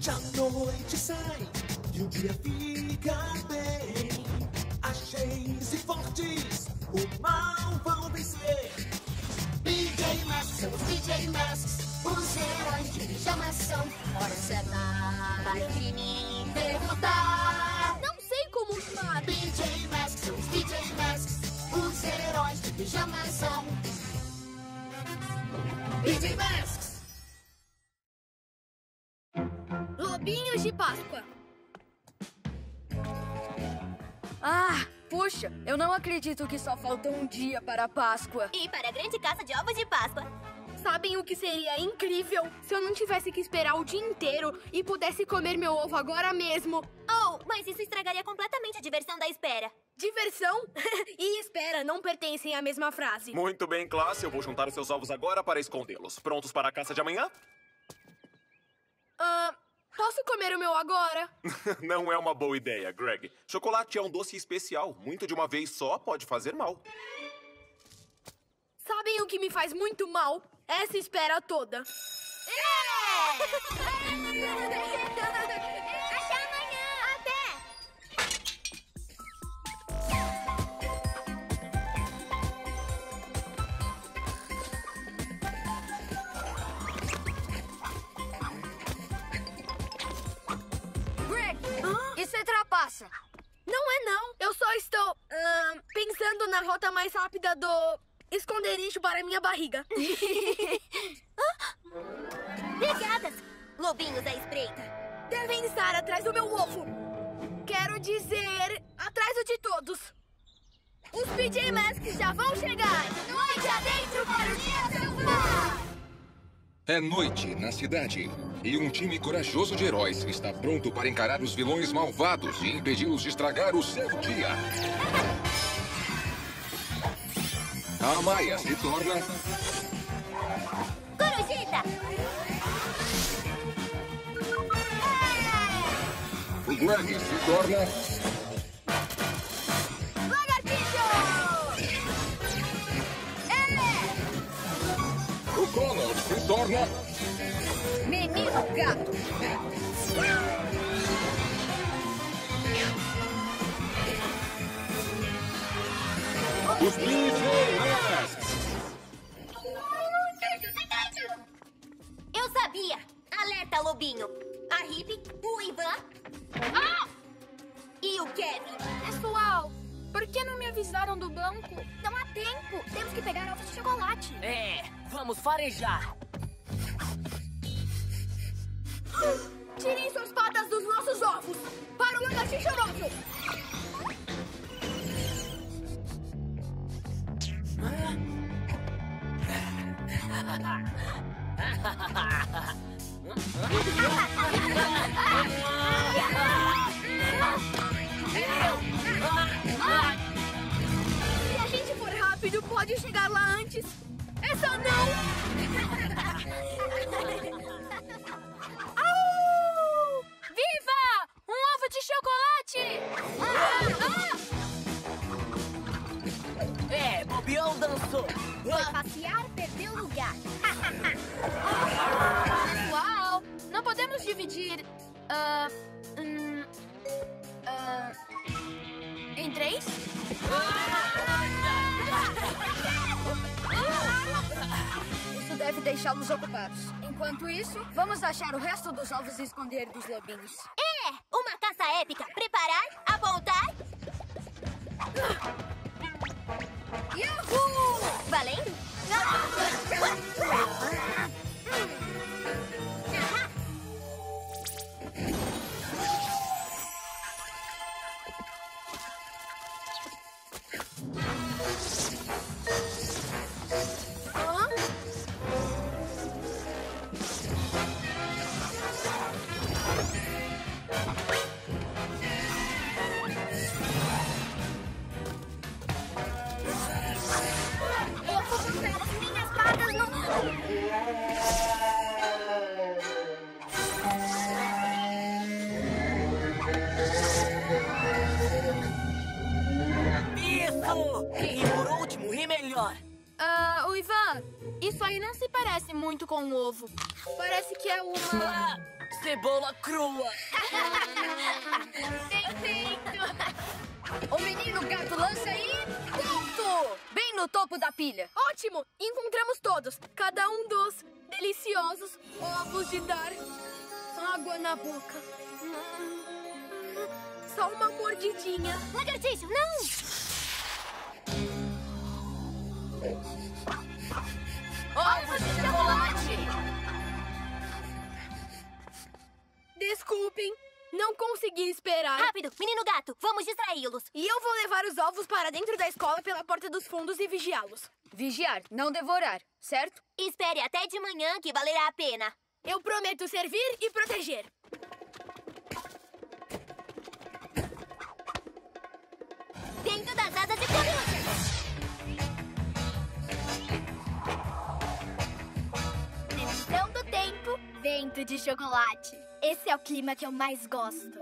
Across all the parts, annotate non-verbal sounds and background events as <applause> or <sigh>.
Já a noite sai e o dia fica bem. Agentes e fortes, o mal vão vencer. DJ Masks, são os DJ Masks. Os heróis de são. Hora certa, vai de me derrotar. Não sei como lutar. DJ Masks, são os DJ Masks. Os heróis de são. DJ Masks. Ah, puxa, eu não acredito que só falta um dia para a Páscoa. E para a grande caça de ovos de Páscoa. Sabem o que seria incrível se eu não tivesse que esperar o dia inteiro e pudesse comer meu ovo agora mesmo? Oh, mas isso estragaria completamente a diversão da espera. Diversão <laughs> e espera não pertencem à mesma frase. Muito bem, classe. Eu vou juntar os seus ovos agora para escondê-los. Prontos para a caça de amanhã? Ah, posso comer o meu agora? <laughs> Não é uma boa ideia, Greg. Chocolate é um doce especial. Muito de uma vez só pode fazer mal. Sabem o que me faz muito mal? Essa espera toda. Até <laughs> trapaça. Não é não. Eu só estou ahn, pensando na rota mais rápida do esconderijo para minha barriga. <laughs> Obrigadas! Lobinhos à espreita. Devem estar atrás do meu ovo. Quero dizer, atrás de todos. Os PJ Masks já vão chegar. Noite adentro para o dia. É noite na cidade e um time corajoso de heróis está pronto para encarar os vilões malvados e impedi-los de estragar o seu dia. A Maia se torna Corujita! o Greg se torna Lagartixo! o Connor torna Menino gato. os PJ Masks. Eu sabia! Alerta, Lobinho! A Hip, o Ivan Ah! e o Kevin. Pessoal, por que não me avisaram do banco? Não há tempo! Temos que pegar ovos de chocolate. É, vamos farejar. Tirem suas patas dos nossos ovos! Para o lagartixa novo! Se a gente for rápido, pode chegar lá antes. É só não! <laughs> chocolate! É, Bobião dançou. Foi passear, perdeu lugar. <laughs> Uau! Não podemos dividir. ah, hum, ah, em três? <laughs> Isso deve deixá-los ocupados. Enquanto isso, vamos achar o resto dos ovos e esconder dos lobinhos. É! Uma caça épica. Preparar, apontar. Yahoo! Valendo? <laughs> isso aí não se parece muito com um ovo. Parece que é uma... Cebola crua. <laughs> Bem feito! O menino gato lança e... Ponto! Bem no topo da pilha. Ótimo! Encontramos todos. Cada um dos deliciosos ovos de dar água na boca. Só uma mordidinha. Lagartixo, não! Ovos de chocolate! Desculpem, não consegui esperar. Rápido, menino gato, vamos distraí-los. E eu vou levar os ovos para dentro da escola pela porta dos fundos e vigiá-los. Vigiar, não devorar, certo? Espere até de manhã que valerá a pena. Eu prometo servir e proteger. Dentro das asas de coruja. Vento de chocolate. Esse é o clima que eu mais gosto.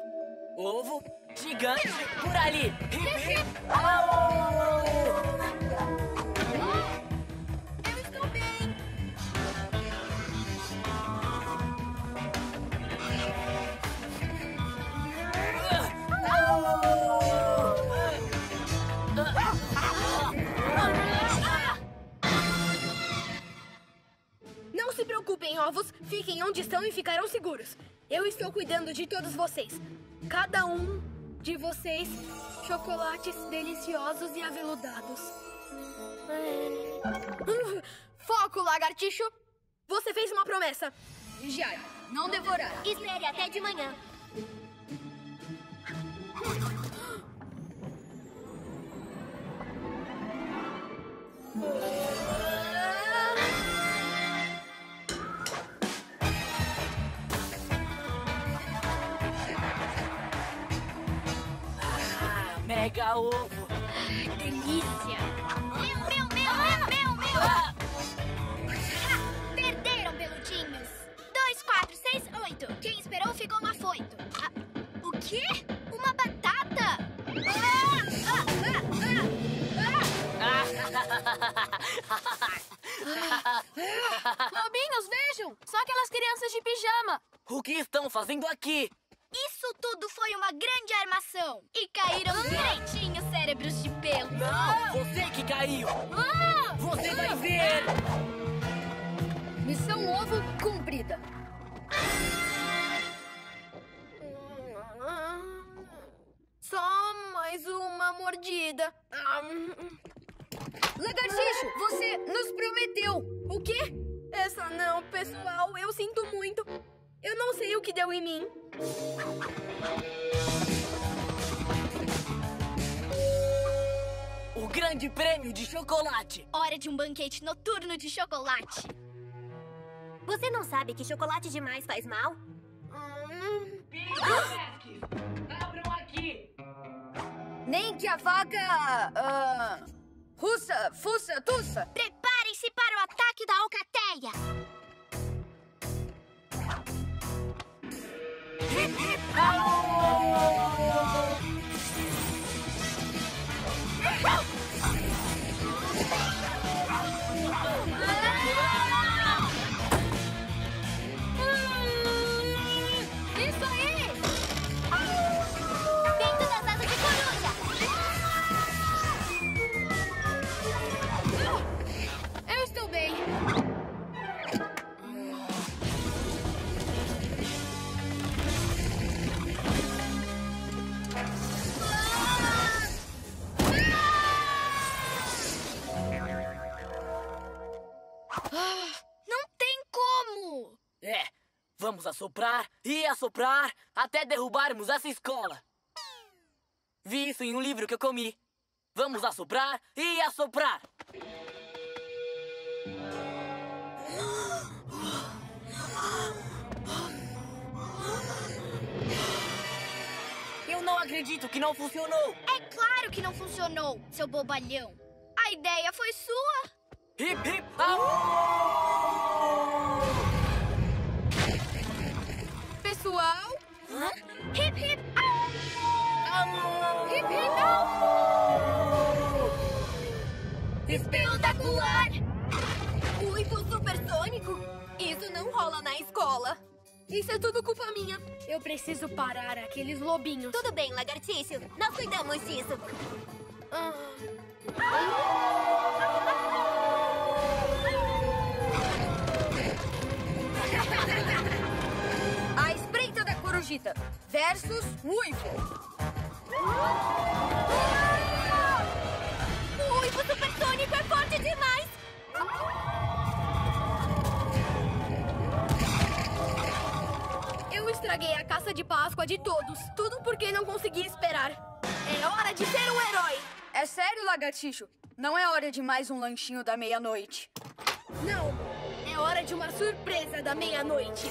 Ovo gigante por ali. Au! Se preocupem, ovos. Fiquem onde estão e ficarão seguros. Eu estou cuidando de todos vocês. Cada um de vocês, chocolates deliciosos e aveludados. Hum, Foco, lagartixo! Você fez uma promessa. Vigiar, não devorar. Espere até de manhã. Ah, mega ovo. Delícia! Meu, meu, meu, meu, meu, meu. Ah, Ah, perderam, peludinhos. Dois, quatro, seis, oito. Quem esperou ficou um afoito. Ah, o quê? Uma batata? Ah, ah, ah, <laughs> Lobinhos, vejam! São aquelas crianças de pijama. o que estão fazendo aqui? Isso tudo foi uma grande armação. E caíram direitinho cérebros de pelo. Não, você que caiu. Ah! Você vai ver. Missão ovo cumprida. Só mais uma mordida. Lagartixo, você nos prometeu. O quê? Essa não, pessoal. Eu sinto muito. Eu não sei o que deu em mim. O grande prêmio de chocolate. Hora de um banquete noturno de chocolate. Você não sabe que chocolate demais faz mal? Hum, Abram aqui. Nem que a vaca. ah, russa, fuça, tussa. Preparem-se para o ataque da alcateia. Isso vamos assoprar e assoprar até derrubarmos essa escola. Vi isso em um livro que eu comi. Vamos assoprar e assoprar. Eu não acredito que não funcionou. É claro que não funcionou, seu bobalhão. A ideia foi sua. Hip, hip, au! Pessoal, Hip, hip, au! hip hip au! Espetacular! Uivo supersônico? Isso não rola na escola. Isso é tudo culpa minha. Eu preciso parar aqueles lobinhos. Tudo bem, lagartixo. Nós cuidamos disso. A corujita versus Uivo. O uivo supersônico é forte demais. Eu estraguei a caça de Páscoa de todos. Tudo porque não consegui esperar. É hora de ser um herói. É sério, lagartixo? Não é hora de mais um lanchinho da meia-noite. Não, é hora de uma surpresa da meia-noite.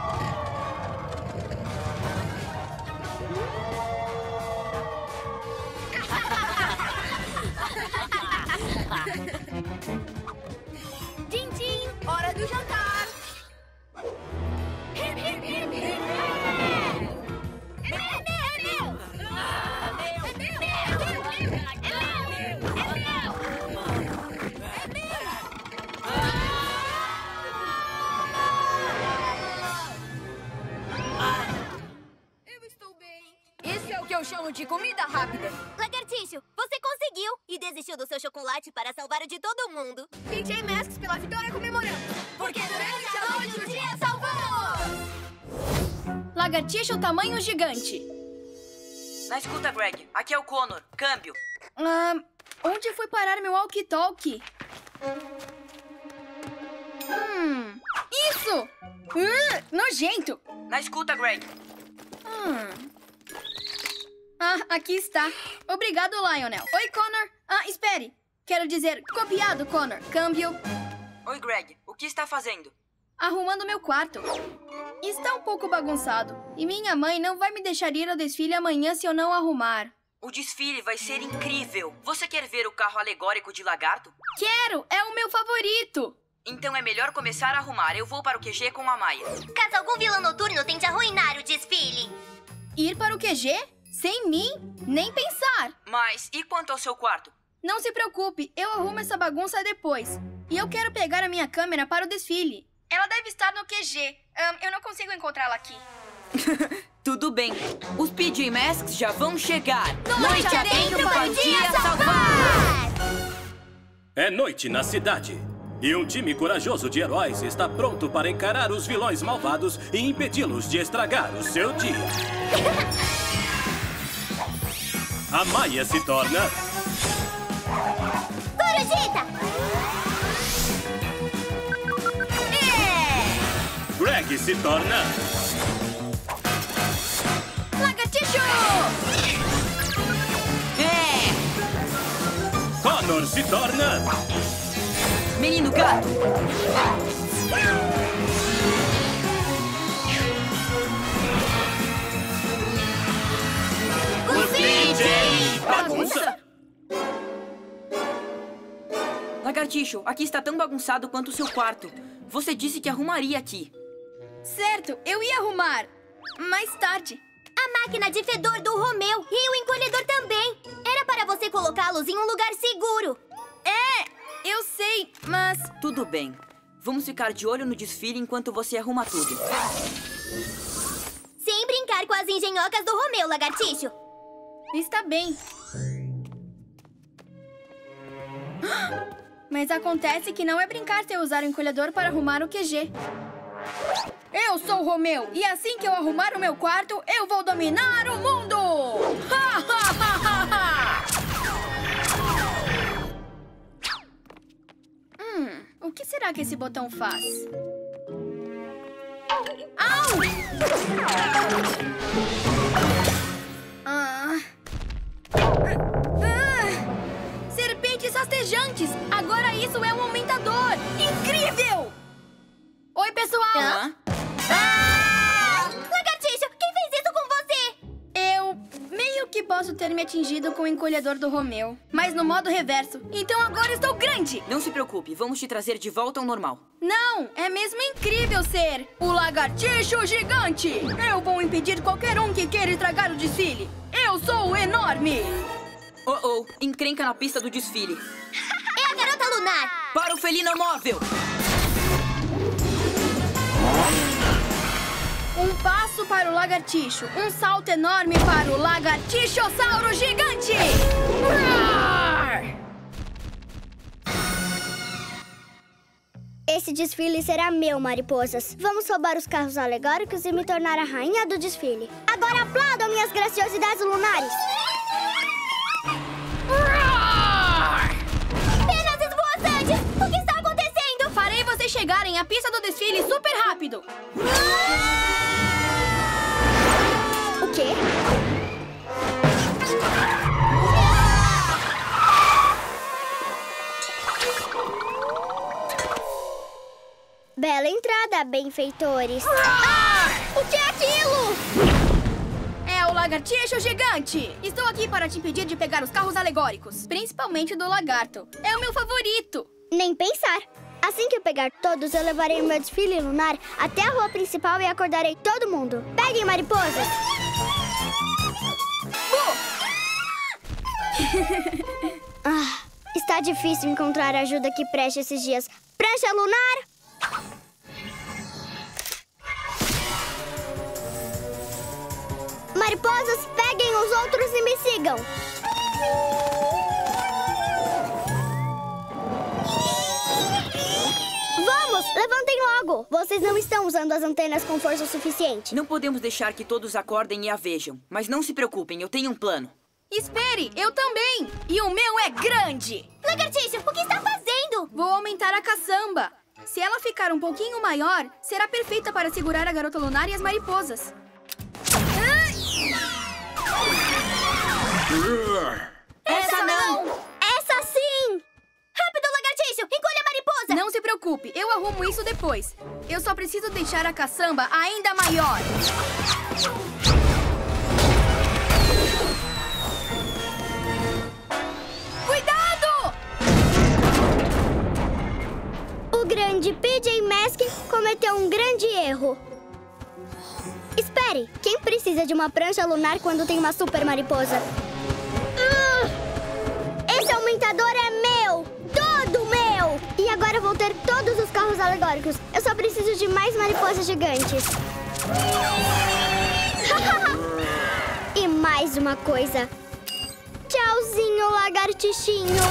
rápida. Lagartixo, você conseguiu e desistiu do seu chocolate para salvar o de todo mundo. PJ Masks pela vitória comemorando. Porque durante a noite o dia salvamos! Lagartixa tamanho gigante. Na escuta, Greg. Aqui é o Connor. Câmbio. Ah, onde foi parar meu walkie-talkie? Hum, isso! Uh, nojento! Na escuta, Greg. Hum. Ah, aqui está. Obrigado, Lionel. Oi, Connor. Ah, espere. Quero dizer, copiado, Connor. Câmbio. Oi, Greg. O que está fazendo? Arrumando meu quarto. Está um pouco bagunçado. E minha mãe não vai me deixar ir ao desfile amanhã se eu não arrumar. O desfile vai ser incrível. Você quer ver o carro alegórico de lagarto? Quero! É o meu favorito! Então é melhor começar a arrumar. Eu vou para o QG com a Maia. Caso algum vilão noturno tente arruinar o desfile. Ir para o QG? Sem mim? Nem pensar! Mas e quanto ao seu quarto? Não se preocupe, eu arrumo essa bagunça depois. E eu quero pegar a minha câmera para o desfile. Ela deve estar no QG. Ahn, eu não consigo encontrá-la aqui. <laughs> Tudo bem. Os PJ Masks já vão chegar. Noite adentro para o dia salvar! É noite na cidade. E um time corajoso de heróis está pronto para encarar os vilões malvados e impedi-los de estragar o seu dia. <laughs> A Maia se torna Corujita! Greg se torna Lagartixo! É! Connor se torna Menino gato! DJ Bagunça. Lagartixo, aqui está tão bagunçado quanto o seu quarto. Você disse que arrumaria aqui. Certo, eu ia arrumar. Mais tarde. A máquina de fedor do Romeu e o encolhedor também. Era para você colocá-los em um lugar seguro. É, eu sei, mas. Tudo bem. Vamos ficar de olho no desfile enquanto você arruma tudo. Sem brincar com as engenhocas do Romeu, lagartixo. Está bem. Mas acontece que não é brincar se eu usar o encolhedor para arrumar o QG. Eu sou o Romeu e assim que eu arrumar o meu quarto, eu vou dominar o mundo! Ha, ha, ha, ha, ha! Hum, o que será que esse botão faz? Au! Ah! Rastejantes! Agora isso é um aumentador! Incrível! Oi, pessoal! Hã? Ah! Lagartixo, quem fez isso com você? Eu meio que posso ter me atingido com o encolhedor do Romeu, mas no modo reverso. Então agora estou grande! Não se preocupe, vamos te trazer de volta ao normal. Não, é mesmo incrível ser o lagartixo gigante! Eu vou impedir qualquer um que queira estragar o desfile! Eu sou o enorme! Oh, oh, encrenca na pista do desfile. É a garota lunar! Para o felino móvel! Um passo para o lagartixo. Um salto enorme para o lagartixossauro gigante. Roar! Esse desfile será meu, mariposas. Vamos roubar os carros alegóricos e me tornar a rainha do desfile. Agora aplaudam minhas graciosidades lunares. O que está acontecendo? Farei vocês chegarem à pista do desfile super rápido. O quê? Bela entrada, benfeitores. O que é aquilo? É o lagartixo gigante! Estou aqui para te impedir de pegar os carros alegóricos, principalmente do lagarto. É o meu favorito! Nem pensar. Assim que eu pegar todos, eu levarei o meu desfile lunar até a rua principal e acordarei todo mundo. Peguem, mariposas! <laughs> ah, está difícil encontrar ajuda que preste esses dias. Prancha lunar! Mariposas, peguem os outros e me sigam! Levantem logo! Vocês não estão usando as antenas com força o suficiente. Não podemos deixar que todos acordem e a vejam. Mas não se preocupem, eu tenho um plano. Espere, eu também! E o meu é grande! Lagartixo, o que está fazendo? Vou aumentar a caçamba. Se ela ficar um pouquinho maior, será perfeita para segurar a garota lunar e as mariposas. Essa não! Se preocupe, eu arrumo isso depois. Eu só preciso deixar a caçamba ainda maior. Cuidado! O grande PJ Mask cometeu um grande erro. Espere, quem precisa de uma prancha lunar quando tem uma super mariposa? Esse aumentador é agora vou ter todos os carros alegóricos. Eu só preciso de mais mariposas gigantes. <laughs> e mais uma coisa. Tchauzinho, lagartixinho.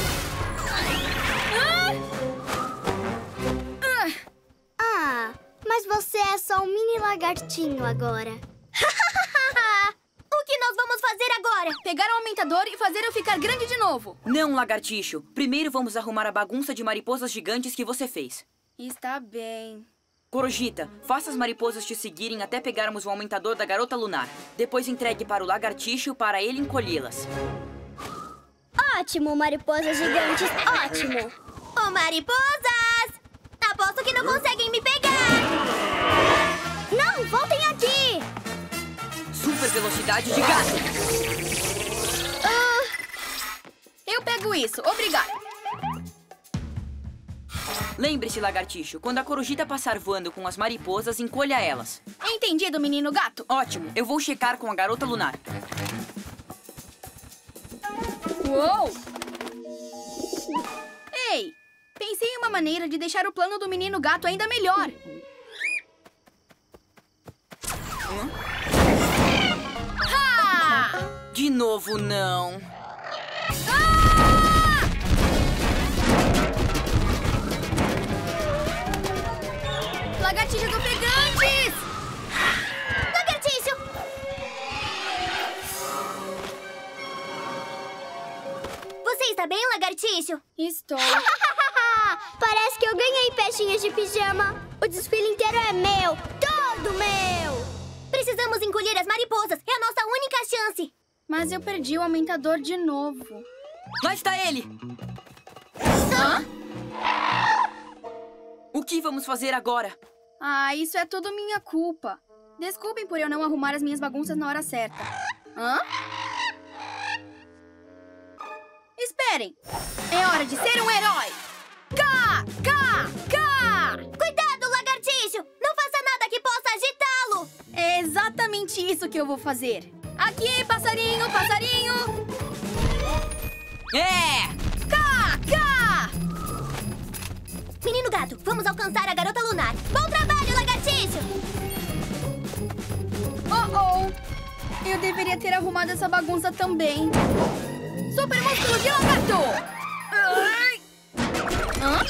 Ah, mas você é só um mini lagartinho agora. <laughs> O que nós vamos fazer agora? Pegar o aumentador e fazer eu ficar grande de novo. Não, lagartixo. Primeiro vamos arrumar a bagunça de mariposas gigantes que você fez. Está bem. Corujita, faça as mariposas te seguirem até pegarmos o aumentador da garota lunar. Depois entregue para o lagartixo para ele encolhê-las. Ótimo, mariposas gigantes, ótimo. Ô, mariposas! Aposto que não conseguem me pegar! Velocidade de gato. Eu pego isso, obrigado. Lembre-se, lagartixo, quando a corujita passar voando com as mariposas, encolha elas. Entendido, menino gato? Ótimo, eu vou checar com a garota lunar. Uou! Ei, pensei em uma maneira de deixar o plano do menino gato ainda melhor. Ha! De novo, não. Lagartixas ofegantes! Lagartixo! Você está bem, lagartixo? Estou. <laughs> Parece que eu ganhei peixinhas de pijama. O desfile inteiro é meu, todo meu. Precisamos encolher as mariposas. É a nossa única chance. Mas eu perdi o aumentador de novo. Lá está ele! Hã? O que vamos fazer agora? Ah, isso é tudo minha culpa. Desculpem por eu não arrumar as minhas bagunças na hora certa. Hã? Esperem! É hora de ser um herói! Cá! Cá! Cá! Cuidado, lagartixo! Não faça nada que possa agitá-lo! É exatamente isso que eu vou fazer. Aqui, passarinho, passarinho! É! Cá, cá! Menino gato, vamos alcançar a garota lunar. Bom trabalho, lagartixo! Oh, oh! Eu deveria ter arrumado essa bagunça também. Super músculo de lagarto! Ai! Hã?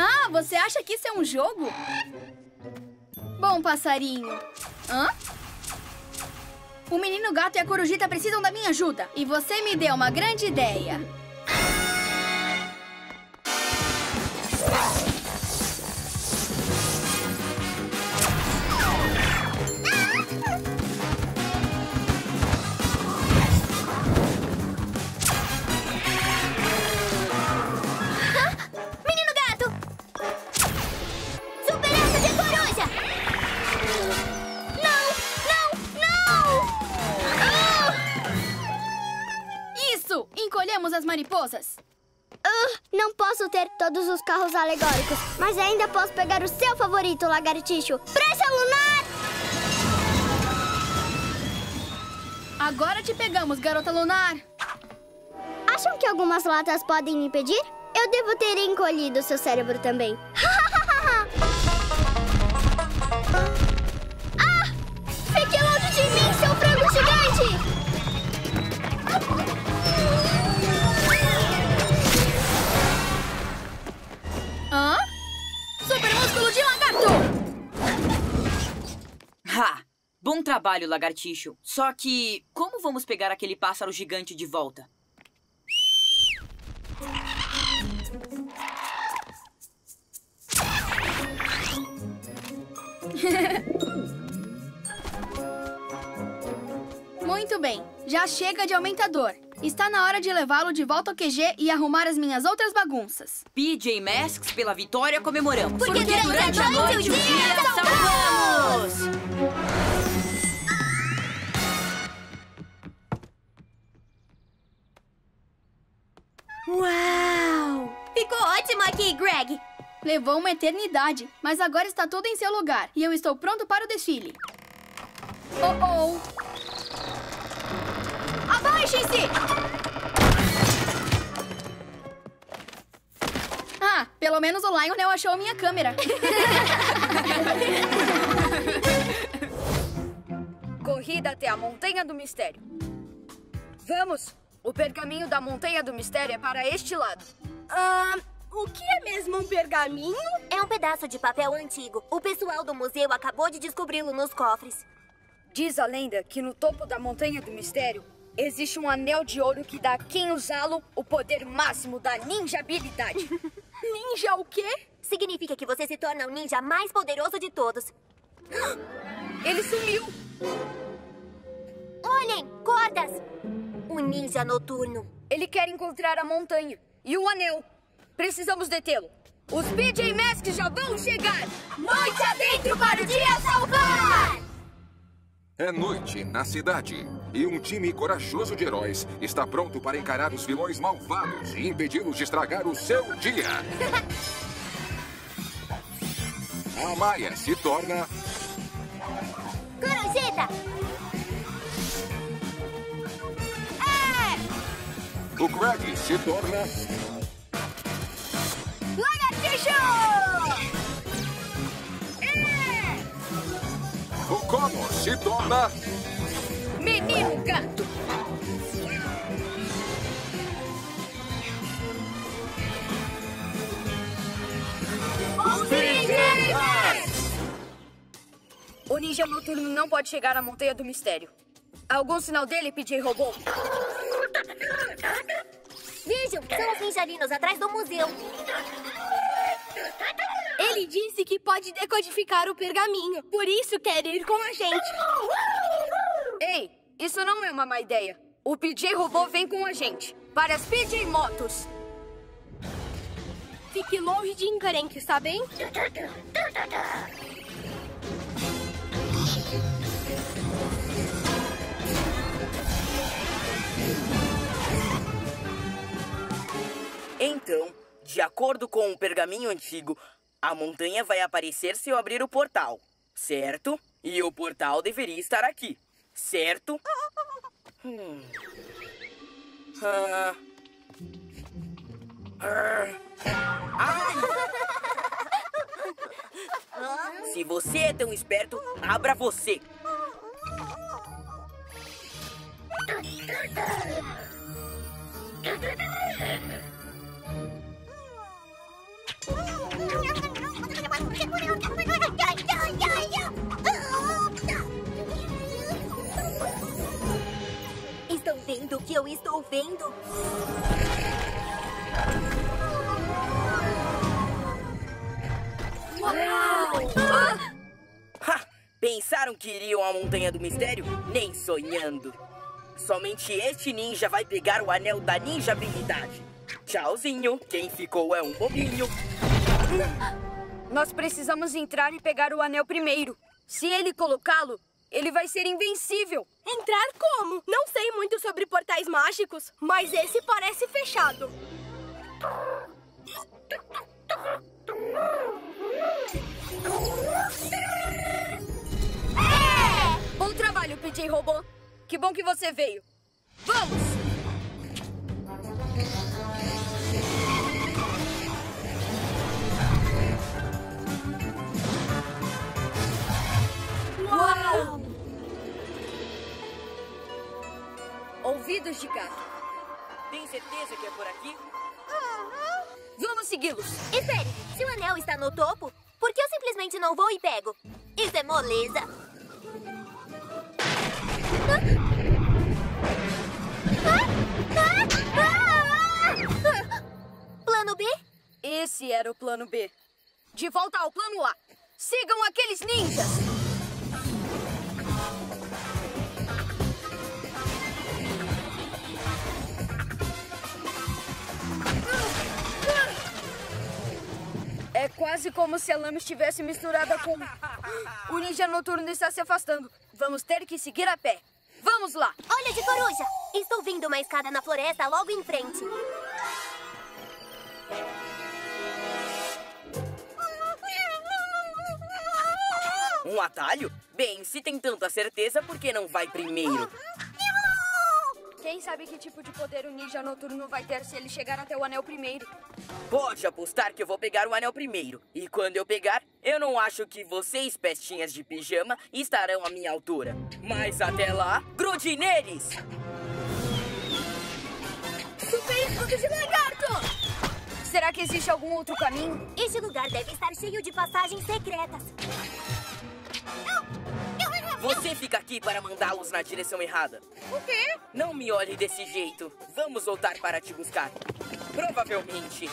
Ah, você acha que isso é um jogo? Bom, passarinho. Hã? O menino gato e a corujita precisam da minha ajuda. E você me deu uma grande ideia. Ter todos os carros alegóricos, mas ainda posso pegar o seu favorito, lagartixo. Prancha lunar! Agora te pegamos, garota lunar. Acham que algumas latas podem me impedir? Eu devo ter encolhido seu cérebro também. <laughs> lagarto! Ha! Bom trabalho, lagartixo. Só que, como vamos pegar aquele pássaro gigante de volta? <laughs> Muito bem, já chega de aumentador. Está na hora de levá-lo de volta ao QG e arrumar as minhas outras bagunças. PJ Masks, pela vitória comemoramos. Porque durante a noite o dia salvamos! Uau! Ficou ótimo aqui, Greg! Levou uma eternidade, mas agora está tudo em seu lugar e eu estou pronto para o desfile. Oh, oh! Abaixem-se! Ah, pelo menos o Lionel achou minha câmera. <laughs> Corrida até a Montanha do Mistério. Vamos! O pergaminho da Montanha do Mistério é para este lado. Ah, o que é mesmo um pergaminho? É um pedaço de papel antigo. O pessoal do museu acabou de descobri-lo nos cofres. Diz a lenda que no topo da Montanha do Mistério existe um anel de ouro que dá a quem usá-lo o poder máximo da ninja habilidade. <laughs> Ninja o quê? Significa que você se torna o ninja mais poderoso de todos. <gasps> Ele sumiu! Olhem, cordas! O ninja noturno. Ele quer encontrar a montanha e o anel. Precisamos detê-lo. Os PJ Masks já vão chegar! Noite adentro para o dia salvar! É noite na cidade e um time corajoso de heróis está pronto para encarar os vilões malvados e impedi-los de estragar o seu dia. <laughs> A Maia se torna Corujita! o Greg se torna Lagartixo! O Connor se torna Menino gato! O ninja noturno não pode chegar à Montanha do Mistério. Algum sinal dele, PJ Robô? Vejam, são os ninjarinos atrás do museu. Ele disse que pode decodificar o pergaminho. Por isso quer ir com a gente. Ei, isso não é uma má ideia. O PJ Robô vem com a gente. Para as PJ Motos. Fique longe de encrenques, tá bem? Então, de acordo com o pergaminho antigo, a montanha vai aparecer se eu abrir o portal, certo? E o portal deveria estar aqui, certo? Hum. Ah. Ah. Se você é tão esperto, abra você. Estão vendo o que eu estou vendo? Ha! Pensaram que iriam à Montanha do Mistério? Nem sonhando. Somente este ninja vai pegar o anel da ninja habilidade. Tchauzinho, quem ficou é um bobinho. Nós precisamos entrar e pegar o anel primeiro. Se ele colocá-lo, ele vai ser invencível. Entrar como? Não sei muito sobre portais mágicos, mas esse parece fechado. Bom trabalho, PJ Robô. Que bom que você veio. Vamos! Uau! Ouvidos de gato. Tem certeza que é por aqui? Vamos segui-los. Espere, se o anel está no topo, por que eu simplesmente não vou e pego? Isso é moleza. Plano B? Esse era o plano B. De volta ao plano A. Sigam aqueles ninjas! É quase como se a lama estivesse misturada com. O ninja noturno está se afastando. Vamos ter que seguir a pé. Vamos lá! Olha de coruja! Estou vindo uma escada na floresta logo em frente. Um atalho? Bem, se tem tanta certeza, por que não vai primeiro? Quem sabe que tipo de poder o ninja noturno vai ter se ele chegar até o anel primeiro? Pode apostar que eu vou pegar o anel primeiro. E quando eu pegar, eu não acho que vocês, pestinhas de pijama, estarão à minha altura. Mas até lá, grude neles! Super escudo de lagarto! Será que existe algum outro caminho? Este lugar deve estar cheio de passagens secretas. Você fica aqui para mandá-los na direção errada. O quê? Não me olhe desse jeito. Vamos voltar para te buscar. Provavelmente.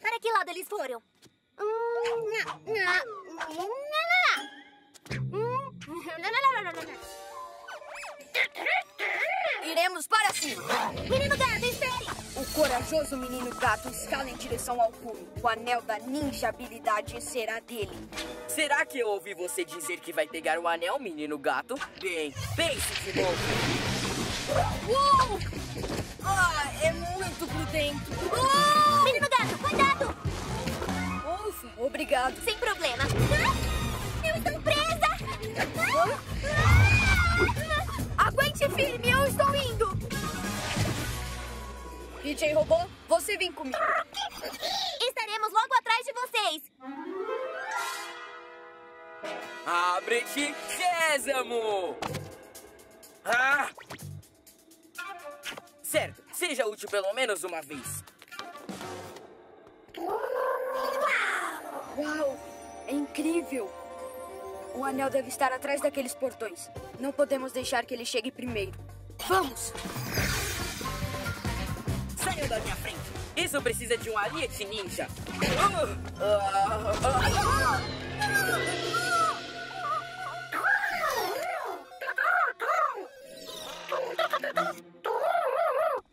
Para que lado eles foram? Iremos para cima! Menino gato, espere! O corajoso menino gato escala em direção ao cume. O anel da ninja habilidade será dele. Será que eu ouvi você dizer que vai pegar o anel, menino gato? Bem, pense de novo. Uou! Ah, é muito grudento. Menino gato, cuidado! Ufa, obrigado. Sem problema. Eu estou presa! Aguente firme, eu estou indo! DJ Robô, você vem comigo. Estaremos logo atrás de vocês! Abre-te, sésamo! Ah! Certo, seja útil pelo menos uma vez. Uau, é incrível! O anel deve estar atrás daqueles portões. Não podemos deixar que ele chegue primeiro. Vamos! Saiam da minha frente! Isso precisa de um ariete ninja!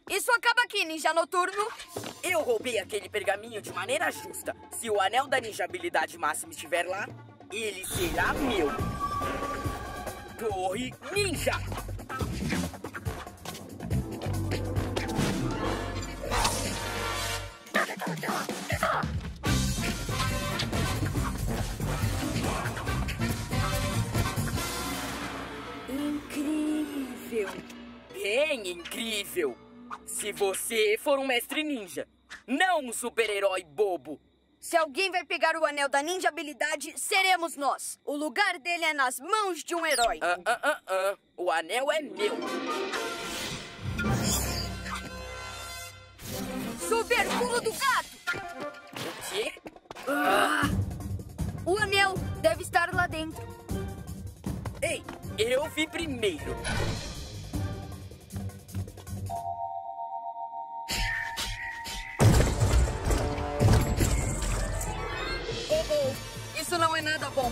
Isso acaba aqui, ninja noturno. Eu roubei aquele pergaminho de maneira justa. Se o anel da ninja habilidade máxima estiver lá, ele será meu. Torre Ninja! Incrível! Bem incrível! Se você for um mestre ninja, não um super-herói bobo, se alguém vai pegar o anel da ninja habilidade, seremos nós. O lugar dele é nas mãos de um herói. Ah, ah, ah, ah. O anel é meu. Super pulo do gato! O quê? Ah! O anel deve estar lá dentro. Ei, eu vi primeiro. Isso não é nada bom.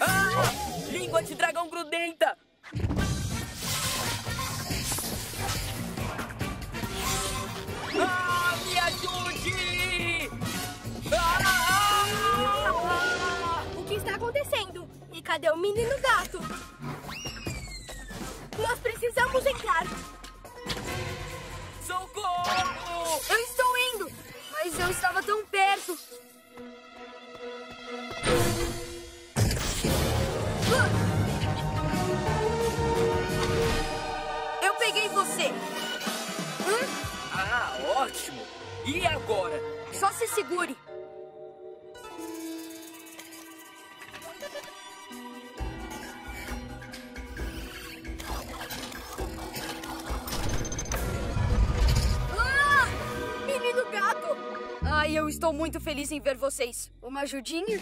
Ah! Língua de dragão grudenta! Ah, me ajude! Ah! O que está acontecendo? E cadê o menino gato? Nós precisamos entrar. Se segure. Ah! Menino gato! Ai, eu estou muito feliz em ver vocês. Uma ajudinha?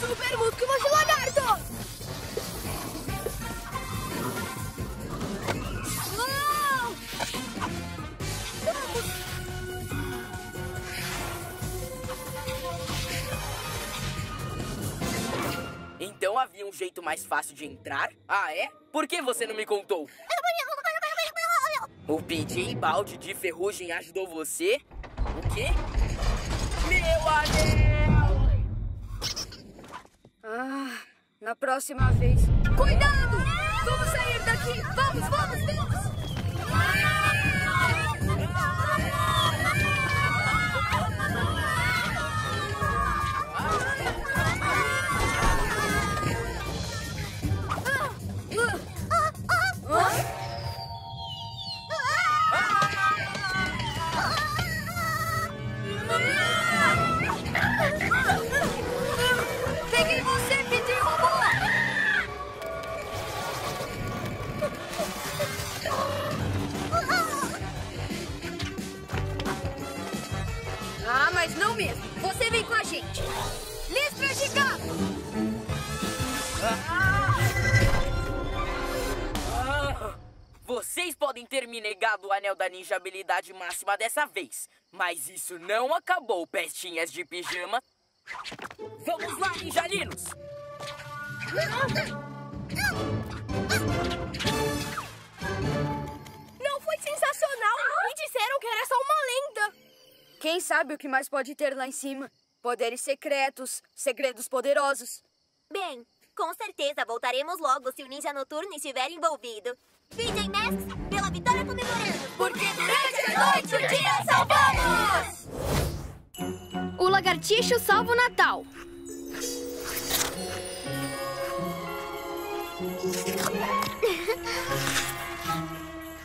Super músculos de lagarto! Um jeito mais fácil de entrar? Ah, é? Por que você não me contou? O PJ Balde de Ferrugem ajudou você? O quê? Meu anel! Ah, na próxima vez. Cuidado! Vamos sair daqui! Vamos, vamos, vamos! Vocês podem ter me negado o anel da ninja habilidade máxima dessa vez, mas isso não acabou, pestinhas de pijama. Vamos lá, ninjalinos! Não foi sensacional? Me disseram que era só uma lenda. Quem sabe o que mais pode ter lá em cima? Poderes secretos, segredos poderosos. Bem, com certeza voltaremos logo se o ninja noturno estiver envolvido. PJ Masks, pela vitória comemorando! Porque durante a noite o dia salvamos! O lagartixo salva o Natal. <laughs>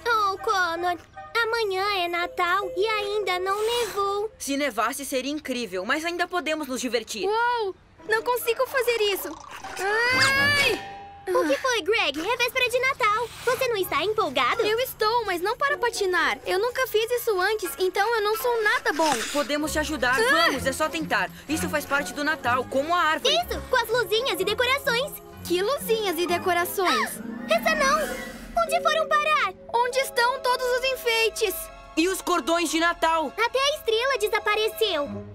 Oh, Connor, amanhã é Natal e ainda não nevou. Se nevasse seria incrível, mas ainda podemos nos divertir. Uou! Não consigo fazer isso. Ai! O que foi, Greg? É véspera de Natal. Você não está empolgado? Eu estou, mas não para patinar. Eu nunca fiz isso antes, então eu não sou nada bom. Podemos te ajudar. Vamos, é só tentar. Isso faz parte do Natal, como a árvore. Isso, com as luzinhas e decorações. Que luzinhas e decorações? Essa não! Onde foram parar? Onde estão todos os enfeites? E os cordões de Natal? Até a estrela desapareceu.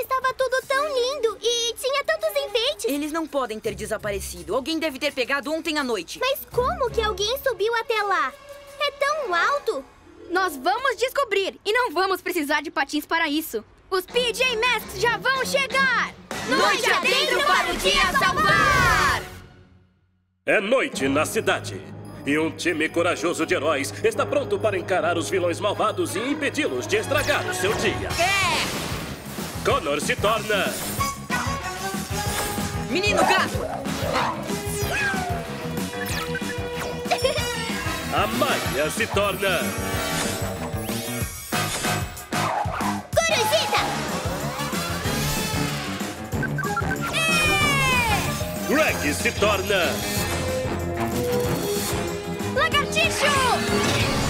Estava tudo tão lindo e tinha tantos enfeites. Eles não podem ter desaparecido. Alguém deve ter pegado ontem à noite. Mas como que alguém subiu até lá? É tão alto. Nós vamos descobrir e não vamos precisar de patins para isso. Os PJ Masks já vão chegar! Noite adentro para o dia salvar! É noite na cidade. E um time corajoso de heróis está pronto para encarar os vilões malvados e impedi-los de estragar o seu dia. É! Connor se torna. Menino gato! A Maia se torna Corujita! Greg se torna Lagartixo!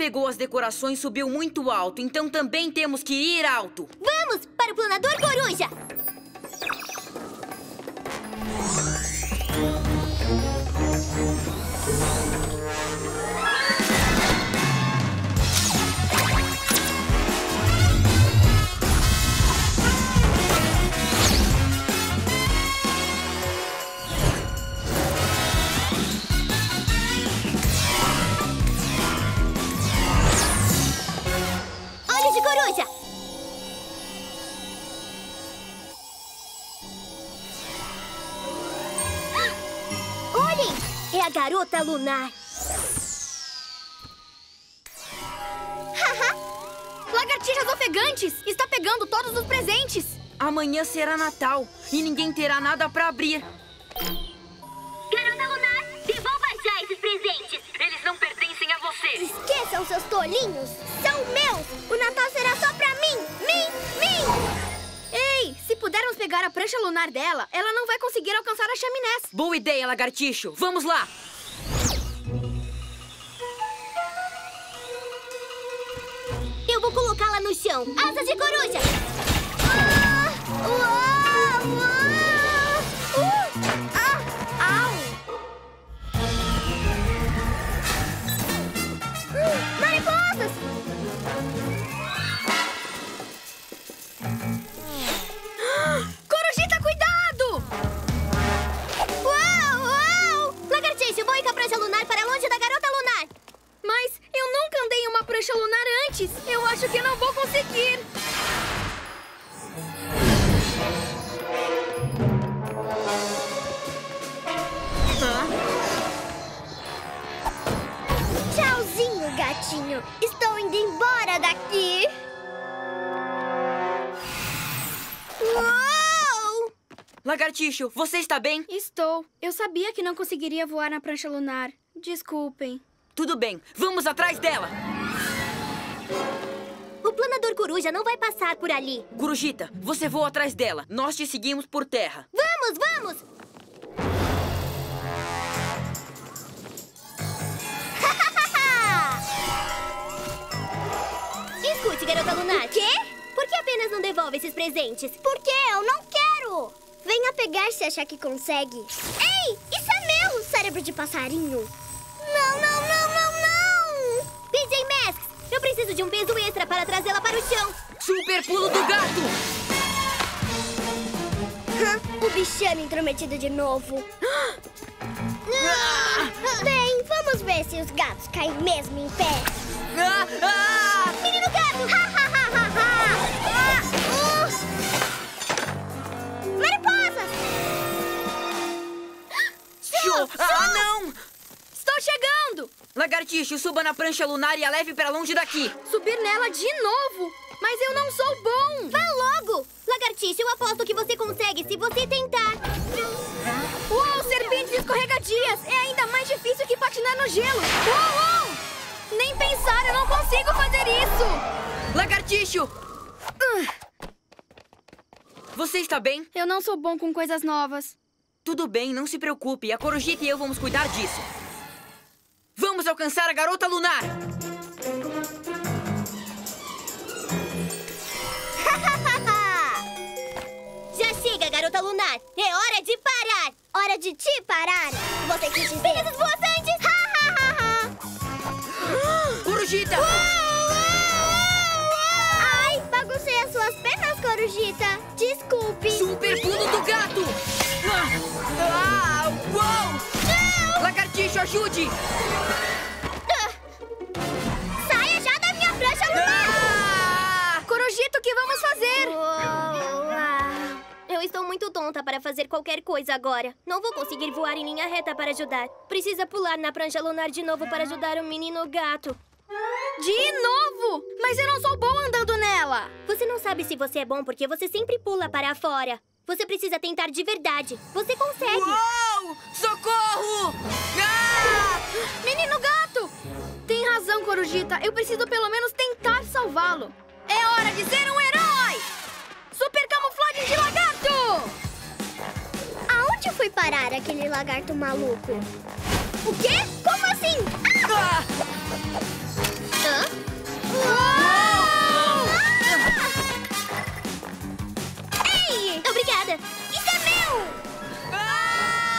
Pegou as decorações subiu muito alto, então também temos que ir alto. Vamos para o planador coruja! Coruja! Olhem! É a garota lunar! Lagartixas ofegantes! Está pegando todos os presentes! Amanhã será Natal e ninguém terá nada pra abrir. Garota lunar, devolva já esses presentes! Esqueçam seus tolinhos! São meus! O Natal será só pra mim! Mim! Mim! Ei, se pudermos pegar a prancha lunar dela, ela não vai conseguir alcançar as chaminés. Boa ideia, lagartixo. Vamos lá. Eu vou colocá-la no chão! Asas de coruja! Ah! Uau! Prancha lunar antes. Eu acho que não vou conseguir. Tchauzinho, gatinho! Estou indo embora daqui! Uau! Lagartixo, você está bem? Estou. Eu sabia que não conseguiria voar na prancha lunar. Desculpem. Tudo bem. Vamos atrás dela. O planador coruja não vai passar por ali. Corujita, você voa atrás dela. Nós te seguimos por terra. Vamos, vamos! <laughs> Escute, garota lunar. Quê? Por que apenas não devolve esses presentes? Porque eu não quero! Venha pegar se achar que consegue. Ei, isso é meu, cérebro de passarinho. Não, não, não, não, não! PJ Masks, eu preciso de um peso extra para trazê-la para o chão. Super pulo do gato! Hã? O bichano intrometido de novo. <gasps> Bem, vamos ver se os gatos caem mesmo em pé. <laughs> Menino gato! Ha, ha, ha, ha, ha. Ah, uh. Mariposas! Show! Ah, não! Estou chegando! Lagartixo, suba na prancha lunar e a leve para longe daqui. Subir nela de novo! Mas eu não sou bom! Vá logo! Lagartixa, eu aposto que você consegue se você tentar. Uau, serpentes escorregadias! É ainda mais difícil que patinar no gelo! Uau, uau! Nem pensar, eu não consigo fazer isso! Lagartixo! Você está bem? Eu não sou bom com coisas novas. Tudo bem, não se preocupe. A Corujita e eu vamos cuidar disso. Vamos alcançar a garota lunar! <laughs> Já chega, garota lunar! É hora de parar! Hora de te parar. Você quis dizer... Pegasus voaçantes! Ha, ha, ha, ha. Corujita! Ai, baguncei as suas pernas, Corujita. Desculpe. Super pulo do gato! Ah! Uou! Ajude! Saia já da minha prancha lunar. Ah! Corujito, o que vamos fazer? Eu estou muito tonta para fazer qualquer coisa agora. Não vou conseguir voar em linha reta para ajudar. Precisa pular na prancha lunar de novo para ajudar o menino gato. De novo! Mas eu não sou bom andando nela! Você não sabe se você é bom porque você sempre pula para fora. Você precisa tentar de verdade. Você consegue. Uou! Socorro! Ah! Menino gato! Tem razão, Corujita. Eu preciso pelo menos tentar salvá-lo. É hora de ser um herói! Super camuflagem de lagarto! Aonde foi parar aquele lagarto maluco? O quê? Como assim? Ah! Hã? Ei! Obrigada. Isso é meu!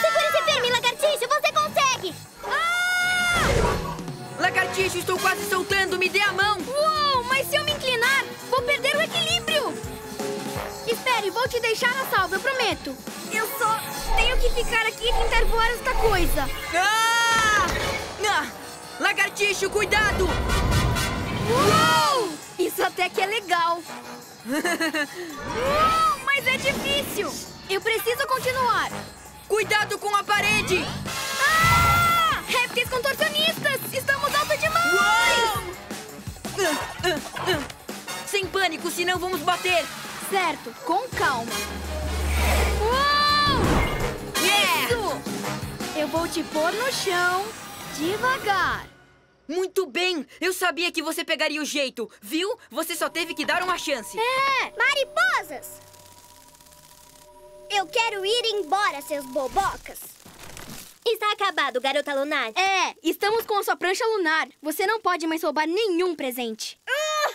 Segure-se firme, lagartixa. Você consegue! Lagartixa, estou quase soltando. Me dê a mão. Uou! Mas se eu me inclinar, vou perder o equilíbrio! Espere, vou te deixar a salvo, eu prometo. Eu só tenho que ficar aqui e tentar voar esta coisa. Ah! Ah! Lagartixa, cuidado! Uou! Isso até que é legal. <laughs> Uou, mas é difícil. Eu preciso continuar. Cuidado com a parede! Ah! Répteis contorcionistas! Estamos alto demais! Ah, ah, ah. Sem pânico, senão vamos bater! Certo, com calma. Uou! Yeah! Isso! Eu vou te pôr no chão, devagar. Muito bem! Eu sabia que você pegaria o jeito, viu? Você só teve que dar uma chance. É! Mariposas! Eu quero ir embora, seus bobocas. Está acabado, garota lunar. É, estamos com a sua prancha lunar. Você não pode mais roubar nenhum presente. Ah!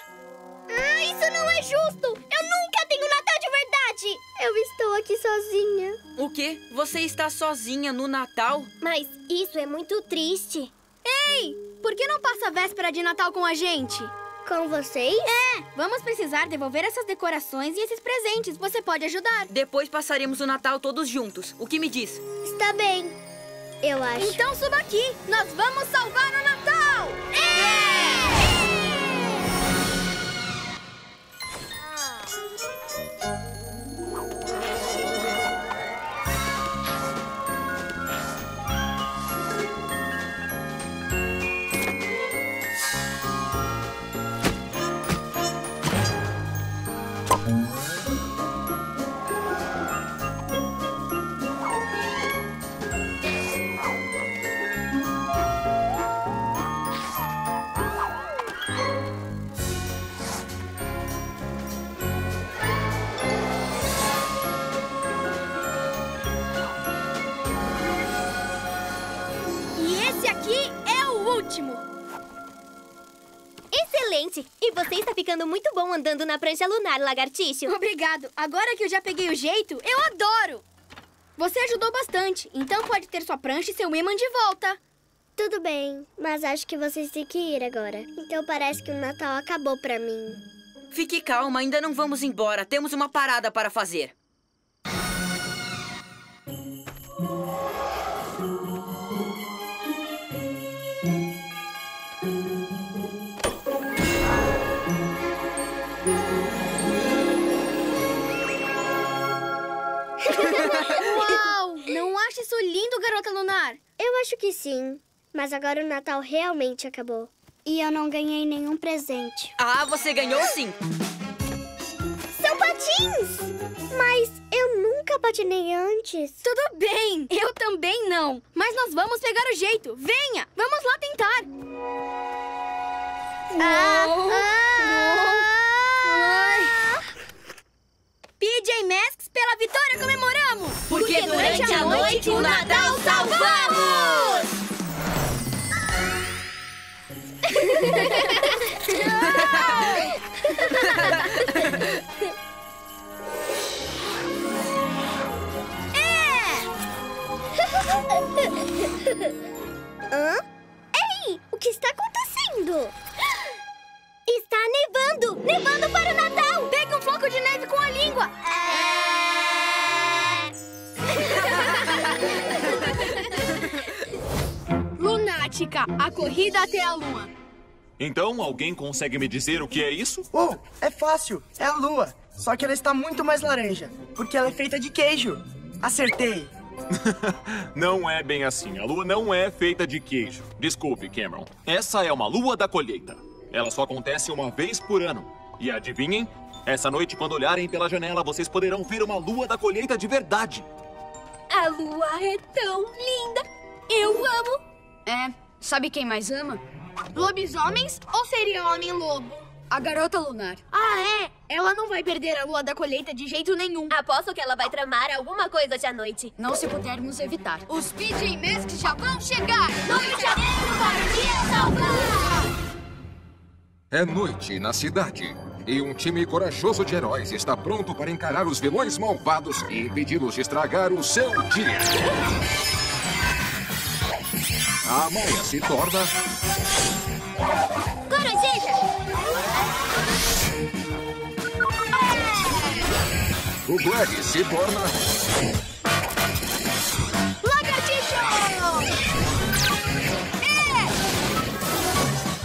Ah, isso não é justo! Eu nunca tenho Natal de verdade! Eu estou aqui sozinha. O quê? Você está sozinha no Natal? Mas isso é muito triste. Ei! Por que não passa a véspera de Natal com a gente? Com vocês? É! Vamos precisar devolver essas decorações e esses presentes. Você pode ajudar. Depois passaremos o Natal todos juntos. O que me diz? Está bem. Eu acho. Então suba aqui. Nós vamos salvar o Natal! Você está ficando muito bom andando na prancha lunar, lagartixo. Obrigado. Agora que eu já peguei o jeito, eu adoro. Você ajudou bastante, então pode ter sua prancha e seu imã de volta. Tudo bem, mas acho que vocês têm que ir agora. Então parece que o Natal acabou pra mim. Fique calma, ainda não vamos embora. Temos uma parada para fazer. Acha isso lindo, garota lunar? Eu acho que sim. Mas agora o Natal realmente acabou. E eu não ganhei nenhum presente. Ah, você ganhou sim! São patins! Mas eu nunca patinei antes. Tudo bem, eu também não. Mas nós vamos pegar o jeito. Venha, vamos lá tentar. Ah, Uou, ah. PJ Masks, pela vitória comemoramos! Porque durante a noite o Natal salvamos! <laughs> Hã? Ei, o que está acontecendo? Está nevando! Nevando para o Natal! Pegue um floco de neve com a língua! Lunática, a corrida até a lua. Então, alguém consegue me dizer o que é isso? Oh, é fácil. É a lua. Só que ela está muito mais laranja, porque ela é feita de queijo. Acertei. <laughs> Não é bem assim. A lua não é feita de queijo. Desculpe, Cameron. Essa é uma lua da colheita. Ela só acontece uma vez por ano. E adivinhem? Essa noite, quando olharem pela janela, vocês poderão ver uma lua da colheita de verdade. A lua é tão linda. Eu amo. É, sabe quem mais ama? Lobisomens ou seria homem-lobo? A garota lunar. Ah, é? Ela não vai perder a lua da colheita de jeito nenhum. Aposto que ela vai tramar alguma coisa hoje à noite. Não se pudermos evitar. Os PJ Masks já vão chegar! Noite adentro para o dia salvar! É noite na cidade. E um time corajoso de heróis está pronto para encarar os vilões malvados e impedi-los de estragar o seu dia. A Maia se torna Corujeja! o Greg se torna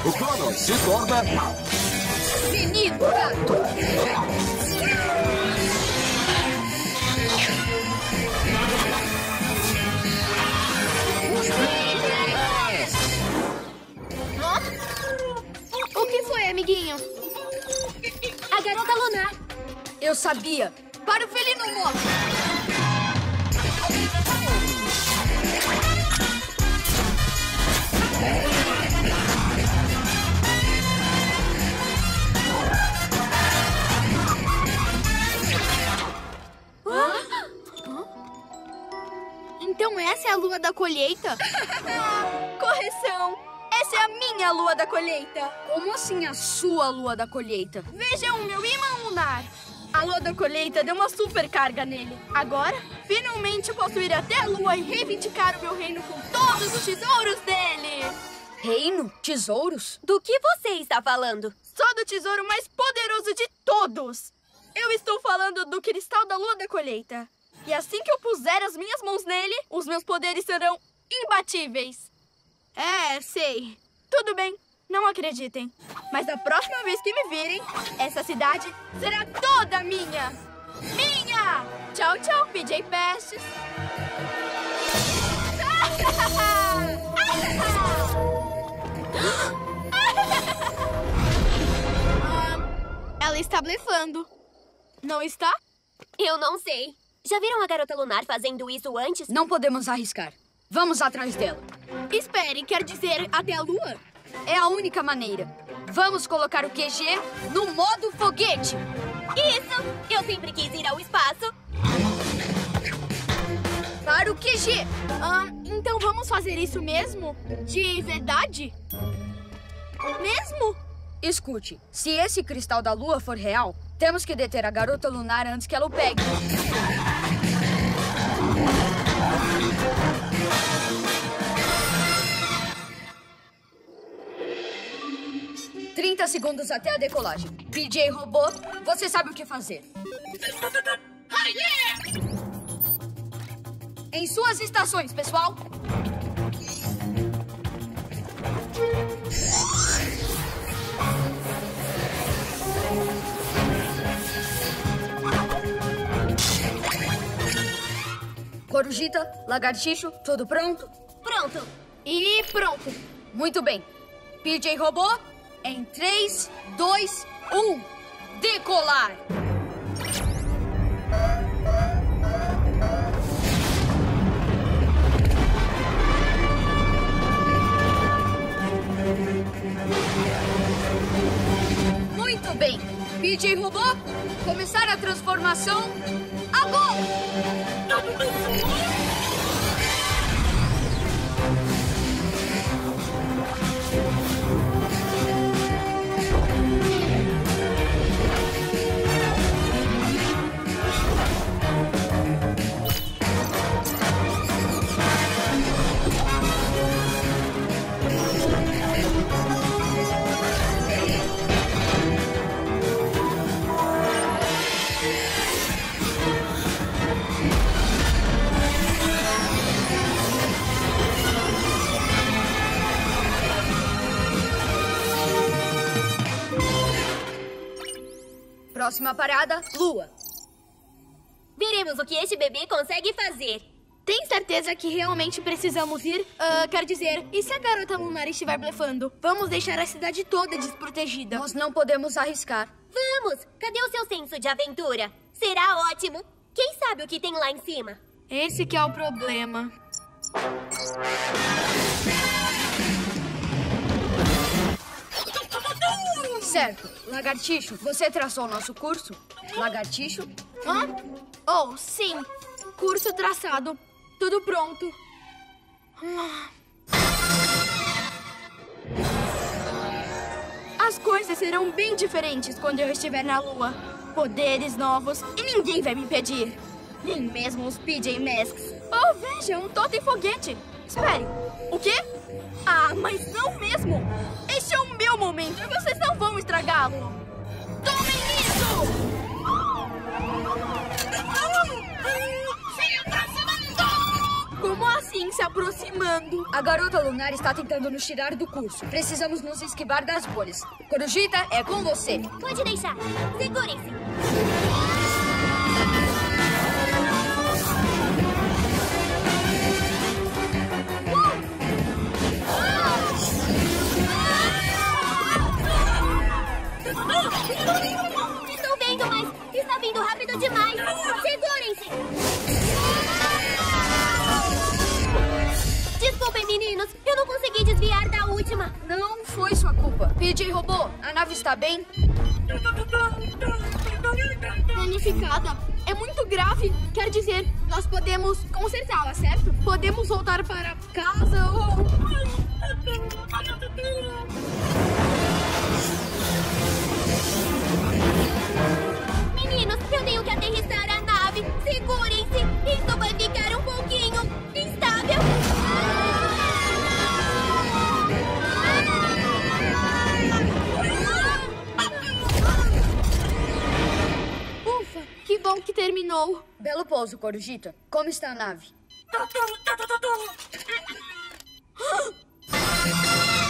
o Conan se torna Menino gato! O que foi, amiguinho? A garota lunar. Eu sabia. Para o felino morto! Então essa é a lua da colheita? <laughs> Correção! Essa é a minha lua da colheita. Como assim a sua lua da colheita? Vejam o meu imã lunar. A lua da colheita deu uma super carga nele. Agora, finalmente posso ir até a lua e reivindicar o meu reino com todos os tesouros dele. Reino? Tesouros? Do que você está falando? Só do tesouro mais poderoso de todos. Eu estou falando do cristal da lua da colheita. E assim que eu puser as minhas mãos nele, os meus poderes serão imbatíveis. É, sei. Tudo bem, não acreditem. Mas da próxima vez que me virem, essa cidade será toda minha. Minha! Tchau, tchau, PJ Pestes. <laughs> Ela está blefando. Não está? Eu não sei. Já viram a garota lunar fazendo isso antes? Não podemos arriscar. Vamos atrás dela. Espere, quer dizer até a lua? É a única maneira. Vamos colocar o QG no modo foguete. Isso! Eu sempre quis ir ao espaço. Para o QG. Ah, então vamos fazer isso mesmo? De verdade? Mesmo? Escute, se esse cristal da lua for real, temos que deter a garota lunar antes que ela o pegue. Trinta segundos até a decolagem. PJ Robô, você sabe o que fazer. Em suas estações, pessoal. Corujita, lagartixo, tudo pronto? Pronto. E pronto. Muito bem. PJ Robô, em 3, 2, 1, decolar! Muito bem. PJ Robô, começar a transformação agora! Próxima parada, Lua. Veremos o que este bebê consegue fazer. Tem certeza que realmente precisamos ir? Ah, quer dizer, e se a garota lunar estiver blefando? Vamos deixar a cidade toda desprotegida. Nós não podemos arriscar. Vamos! Cadê o seu senso de aventura? Será ótimo. Quem sabe o que tem lá em cima? Esse que é o problema. Certo. Lagartixo, você traçou o nosso curso? Lagartixo? Hã? Oh, sim. Curso traçado. Tudo pronto. As coisas serão bem diferentes quando eu estiver na Lua. Poderes novos e ninguém vai me impedir. Nem mesmo os PJ Masks. Oh, veja, um totem foguete. Espere, o quê? Ah, mas não mesmo. Momento e vocês não vão estragá-lo. Tomem isso! Se aproximando! Como assim se aproximando? A garota lunar está tentando nos tirar do curso. Precisamos nos esquivar das bolhas. Corujita, é com você. Pode deixar. Segurem-se. Estou vendo, mas está vindo rápido demais. Segurem-se. Desculpem, meninos. Eu não consegui desviar da última. Não foi sua culpa. PJ Robô, a nave está bem? Danificada. É muito grave. Quer dizer, nós podemos consertá-la, certo? Podemos voltar para casa ou. Meninos, eu tenho que aterrissar a nave. Segurem-se. Isso vai ficar um pouquinho instável. Ufa, que bom que terminou. Belo pouso, Corujita. Como está a nave? <gasps> <gasps>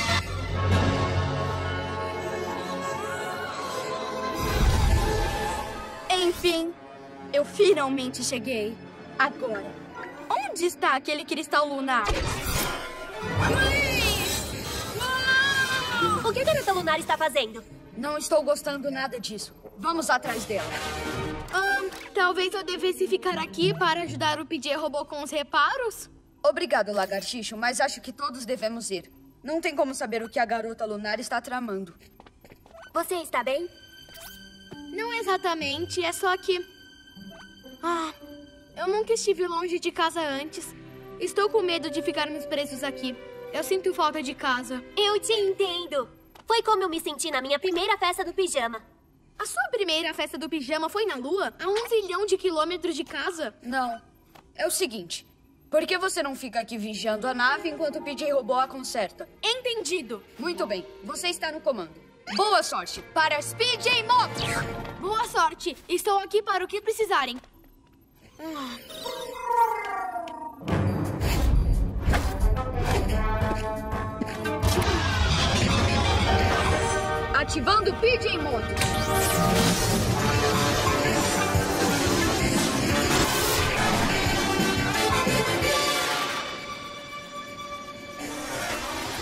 Enfim, eu finalmente cheguei. Agora, onde está aquele cristal lunar? O que a garota lunar está fazendo? Não estou gostando nada disso. Vamos atrás dela. Ahn, talvez eu devesse ficar aqui para ajudar o PJ Robô com os reparos? Obrigado, Lagartixo, mas acho que todos devemos ir. Não tem como saber o que a garota lunar está tramando. Você está bem? Não exatamente, é só que. Ah, eu nunca estive longe de casa antes. Estou com medo de ficarmos presos aqui. Eu sinto falta de casa. Eu te entendo. Foi como eu me senti na minha primeira festa do pijama. A sua primeira festa do pijama foi na Lua? A um zilhão de quilômetros de casa? Não. É o seguinte. Por que você não fica aqui vigiando a nave enquanto o PJ Robô a conserta? Entendido. Muito bem. Você está no comando. Boa sorte para as PJ Motos! Boa sorte. Estou aqui para o que precisarem. Ativando PJ Motos.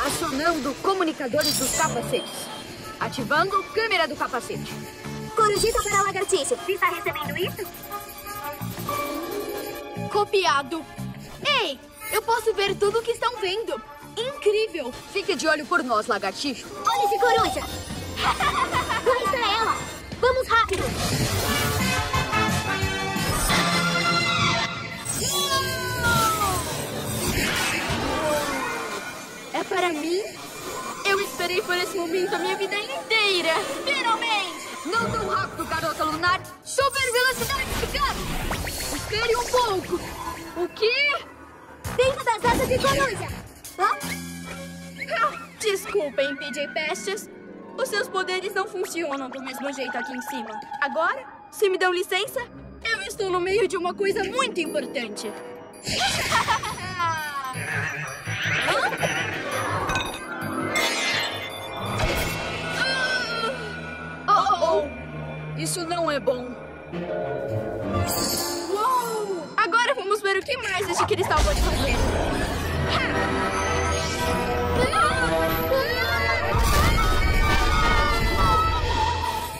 Acionando comunicadores dos capacetes. Ativando câmera do capacete. Corujita para lagartixa. Está recebendo isso? Copiado. Ei, eu posso ver tudo o que estão vendo. Incrível. Fique de olho por nós, lagartixo. Olhe esse coruja. Lá está ela. Vamos rápido. É para mim? Eu esperei por esse momento a minha vida inteira. Finalmente! Não tão rápido, garota lunar. Super velocidade ficando. Espere um pouco. O quê? Dentro das asas de coruja. Ah, desculpem, PJ Pestes. Os seus poderes não funcionam do mesmo jeito aqui em cima. Agora, se me dão licença, eu estou no meio de uma coisa muito importante. <laughs> Oh, oh. Isso não é bom. Uou! Agora vamos ver o que mais este cristal te fazer.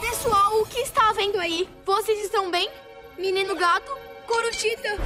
Pessoal, o que está havendo aí? Vocês estão bem? Menino gato? Corujita?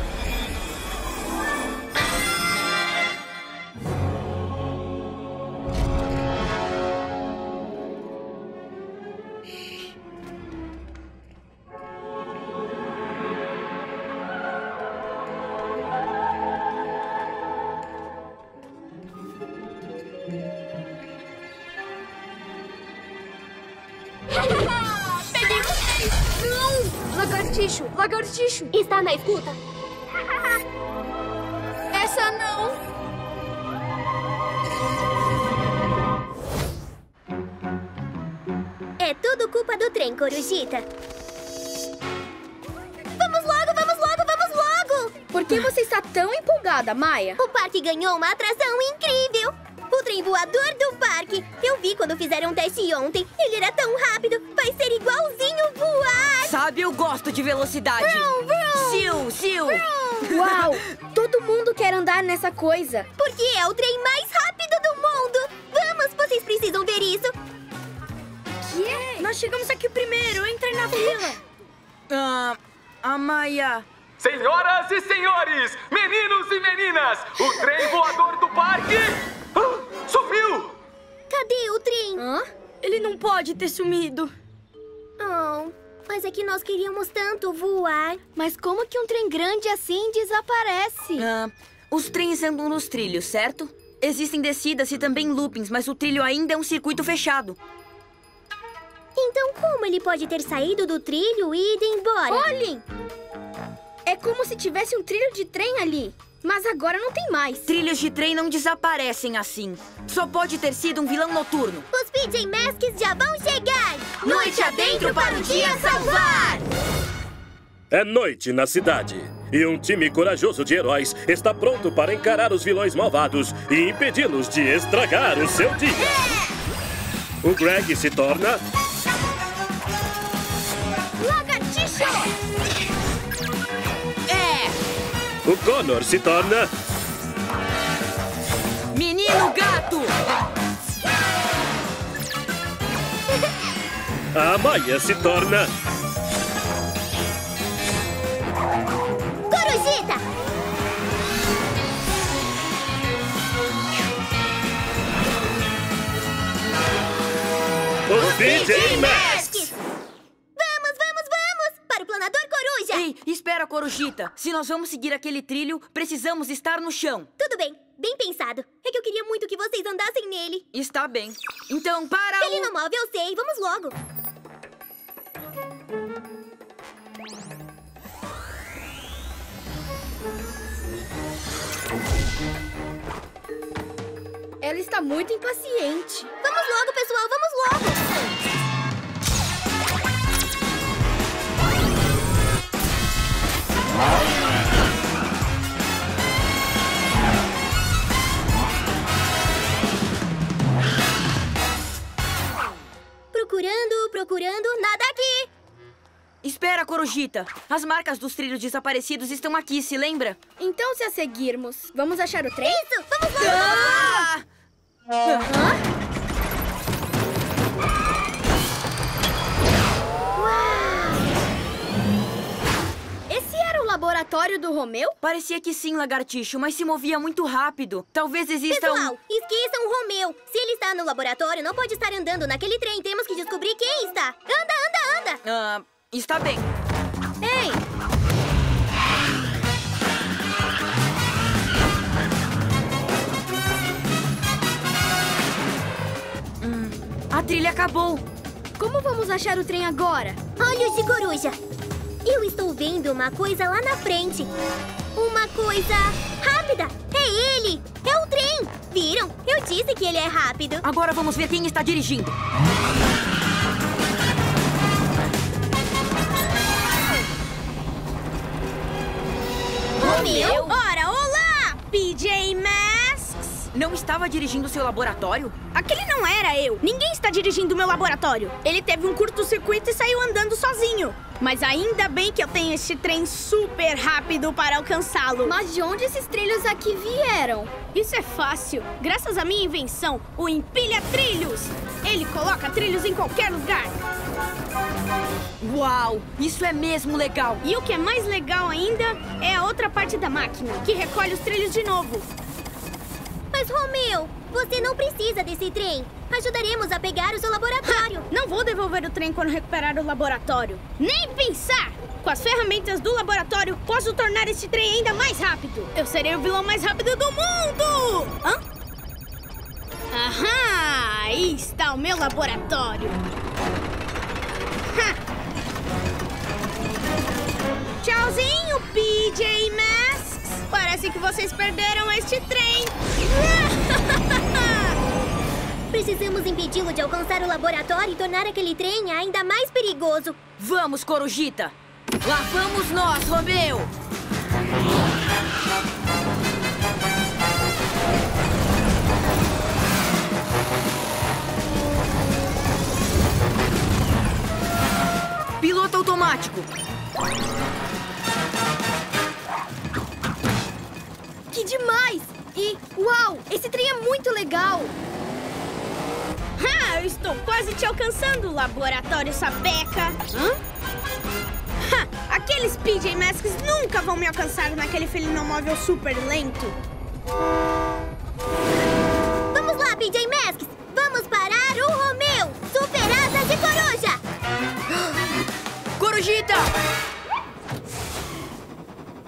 Está na escuta? <laughs> Essa não! É tudo culpa do trem, Corujita. Vamos logo, vamos logo, vamos logo! Por que você está tão empolgada, Maia? O parque ganhou uma atração incrível! O trem voador do parque! Eu vi quando fizeram um teste ontem. Ele era tão rápido, vai ser igualzinho voar! Sabe, eu gosto de velocidade. Vroom, vroom. Siu, siu. Uau! Todo mundo quer andar nessa coisa. Porque é o trem mais rápido do mundo! Vamos, vocês precisam ver isso! Que? Nós chegamos aqui primeiro. Entrei na fila. <laughs> Ah, a Maia. Senhoras e senhores, meninos e meninas, o trem voador do parque ah, sumiu! Cadê o trem? Hã? Ele não pode ter sumido. Oh, mas é que nós queríamos tanto voar. Mas como que um trem grande assim desaparece? Ah, os trens andam nos trilhos, certo? Existem descidas e também loopings, mas o trilho ainda é um circuito fechado. Então como ele pode ter saído do trilho e ido embora? Olhem! É como se tivesse um trilho de trem ali. Mas agora não tem mais. Trilhos de trem não desaparecem assim. Só pode ter sido um vilão noturno. Os PJ Masks já vão chegar! Noite adentro para o dia salvar! É noite na cidade. E um time corajoso de heróis está pronto para encarar os vilões malvados e impedi-los de estragar o seu dia. O Greg se torna Lagartixa! O Connor se torna Menino gato! A Maia se torna Corujita! o PJ Masks. Coruja! Ei, espera, Corujita. Se nós vamos seguir aquele trilho, precisamos estar no chão. Tudo bem, bem pensado. É que eu queria muito que vocês andassem nele. Está bem. Então, para Ele o... não move, eu sei. Vamos logo. Ela está muito impaciente. Vamos logo, pessoal, vamos logo! Procurando, procurando, nada aqui! Espera, Corujita. As marcas dos trilhos desaparecidos estão aqui, se lembra? Então, se a seguirmos, vamos achar o trem? Isso, vamos logo! Ah! Esse do Romeu? Parecia que sim, lagartixo, mas se movia muito rápido. Talvez exista Pessoal, um... esqueçam o Romeu. Se ele está no laboratório, não pode estar andando naquele trem. Temos que descobrir quem está. Anda, anda, anda! Ah, está bem. Ei! A trilha acabou. Como vamos achar o trem agora? Olhos de coruja. Eu estou vendo uma coisa lá na frente. Uma coisa rápida. É ele! É o trem! Viram? Eu disse que ele é rápido. Agora vamos ver quem está dirigindo. Romeu? Ora, olá! PJ Masks! Não estava dirigindo seu laboratório? Aquele não era eu. Ninguém está dirigindo meu laboratório. Ele teve um curto-circuito e saiu andando sozinho. Mas ainda bem que eu tenho este trem super rápido para alcançá-lo. Mas de onde esses trilhos aqui vieram? Isso é fácil. Graças à minha invenção, o Empilha Trilhos. Ele coloca trilhos em qualquer lugar. Uau, isso é mesmo legal. E o que é mais legal ainda é a outra parte da máquina, que recolhe os trilhos de novo. Mas, Romeu, você não precisa desse trem. Ajudaremos a pegar o seu laboratório. Não vou devolver o trem quando recuperar o laboratório. Nem pensar! Com as ferramentas do laboratório, posso tornar este trem ainda mais rápido. Eu serei o vilão mais rápido do mundo! Hã? Aham! Aí está o meu laboratório. Ha! Tchauzinho, PJ Masks! Parece que vocês perderam este trem. <laughs> Precisamos impedi-lo de alcançar o laboratório e tornar aquele trem ainda mais perigoso. Vamos, Corujita! Lá vamos nós, Romeu! Piloto automático! Que demais! E, uau, esse trem é muito legal! Ah, eu estou quase te alcançando, laboratório sapeca! Hã? Ha, aqueles PJ Masks nunca vão me alcançar naquele felinomóvel super lento! Vamos lá, PJ Masks! Vamos parar o Romeu! Super Asas de Coruja! <gasps> Corujita!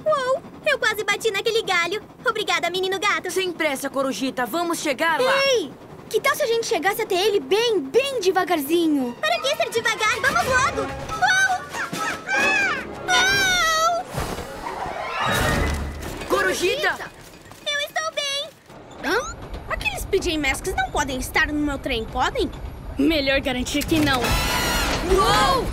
Uou! Eu quase bati naquele galho. Obrigada, menino gato. Sem pressa, Corujita. Vamos chegar lá. Ei! Que tal se a gente chegasse até ele bem, bem devagarzinho? Para que ser devagar? Vamos logo! Uou! Uou! Corujita! Eu estou bem! Hã? Aqueles PJ Masks não podem estar no meu trem, podem? Melhor garantir que não. Uou!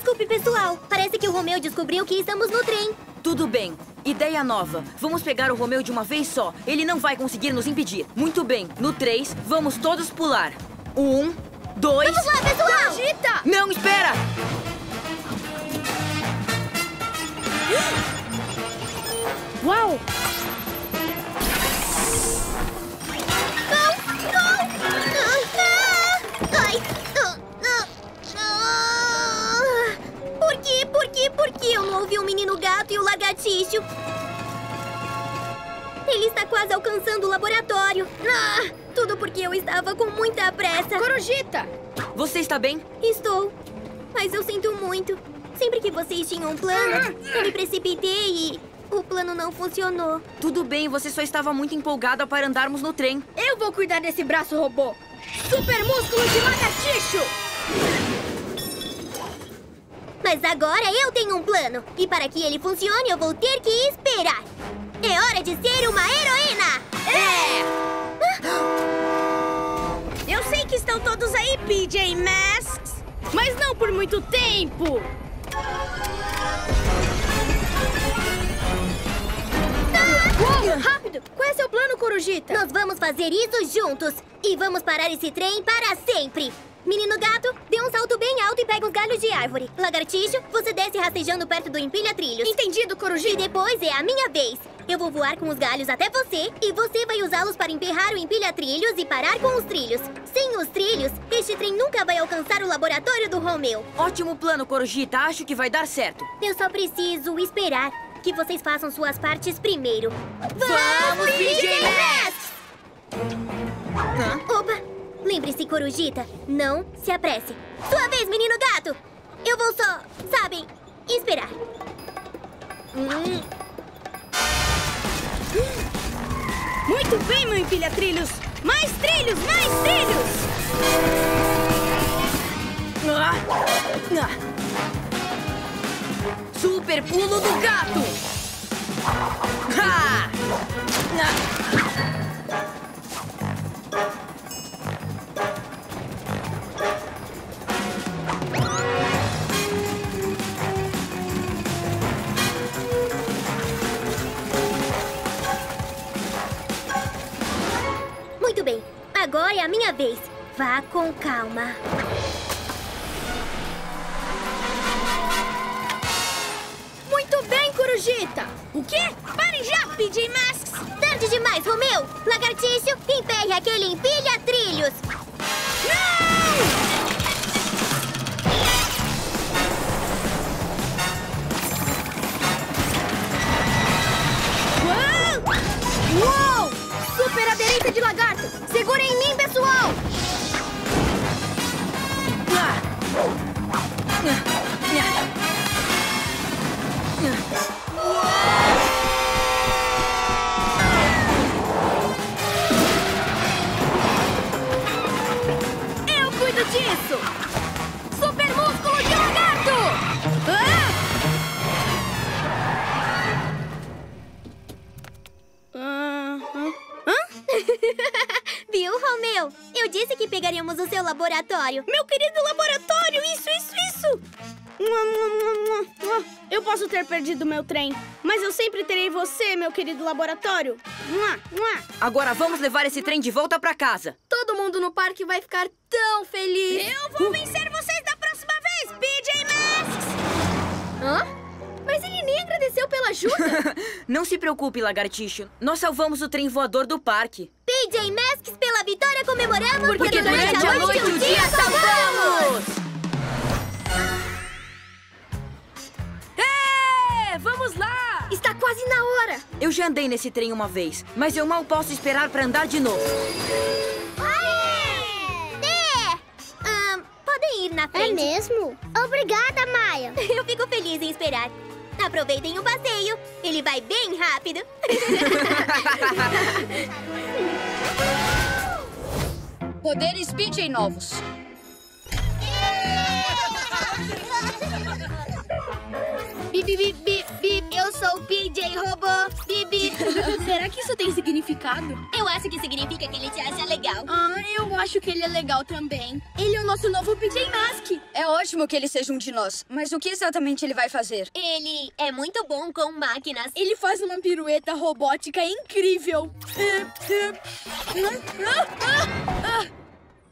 Desculpe, pessoal. Parece que o Romeu descobriu que estamos no trem. Tudo bem. Ideia nova. Vamos pegar o Romeu de uma vez só. Ele não vai conseguir nos impedir. Muito bem. No 3, vamos todos pular. Um, dois... Vamos lá, pessoal! Agita! Não, espera! Uau! Não! Não! Ah! Ai! Ah! Por quê? Por quê? Por que eu não ouvi o menino gato e o lagartixo? Ele está quase alcançando o laboratório. Ah! Tudo porque eu estava com muita pressa. Corujita! Você está bem? Estou. Mas eu sinto muito. Sempre que vocês tinham um plano, eu me precipitei e o plano não funcionou. Tudo bem, você só estava muito empolgada para andarmos no trem. Eu vou cuidar desse braço robô. Super músculo de lagartixo! Mas agora eu tenho um plano. E para que ele funcione, eu vou ter que esperar. É hora de ser uma heroína! <gasps> Eu sei que estão todos aí, PJ Masks, mas não por muito tempo. Uou, rápido! Qual é seu plano, Corujita? Nós vamos fazer isso juntos. E vamos parar esse trem para sempre. Menino gato, dê um salto bem alto e pega uns galhos de árvore. Lagartixo, você desce rastejando perto do empilha trilhos. Entendido, Corujita. E depois é a minha vez. Eu vou voar com os galhos até você e você vai usá-los para emperrar o empilha trilhos e parar com os trilhos. Sem os trilhos, este trem nunca vai alcançar o laboratório do Romeu. Ótimo plano, Corujita. Acho que vai dar certo. Eu só preciso esperar que vocês façam suas partes primeiro. Vamos, Masks! Opa! Lembre-se, Corujita, não se apresse. Sua vez, menino gato! Eu vou só, sabem, esperar. Hum. Muito bem, meu empilha trilhos. Mais trilhos, mais trilhos. Ah! Ah! Super pulo do gato! Ha! Ah! Agora é a minha vez. Vá com calma. Muito bem, Corujita! O quê? Parem já, PJ Masks! Tarde demais, Romeu! Lagartixo, emperre aquele empilha trilhos! Uau! Uou! Super aderência de lagarto! Segura em mim, pessoal! Eu disse que pegaríamos o seu laboratório. Meu querido laboratório, isso, isso, isso! Eu posso ter perdido meu trem, mas eu sempre terei você, meu querido laboratório. Agora vamos levar esse trem de volta pra casa. Todo mundo no parque vai ficar tão feliz! Eu vou vencer vocês da próxima vez, PJ Masks! Hã? Mas ele nem agradeceu pela ajuda! <laughs> Não se preocupe, lagartixo. Nós salvamos o trem voador do parque. PJ Masks, pela vitória comemoramos, Porque porque, durante durante a a noite noite um o dia dia salvamos! É, vamos lá! Está quase na hora! Eu já andei nesse trem uma vez, mas eu mal posso esperar pra andar de novo. É! Ahn, podem ir na frente. É mesmo? Obrigada, Maia. <laughs> Eu fico feliz em esperar. Aproveitem o passeio. Ele vai bem rápido. <laughs> Poderes PJ novos. <laughs> Bi, bi, bi, bi, bi. Eu sou o PJ Robô. Bibi. <laughs> Será que isso tem significado? Eu acho que significa que ele te acha legal. Ah, eu acho que ele é legal também. Ele é o nosso novo PJ Mask. É ótimo que ele seja um de nós, mas o que exatamente ele vai fazer? Ele é muito bom com máquinas. Ele faz uma pirueta robótica incrível.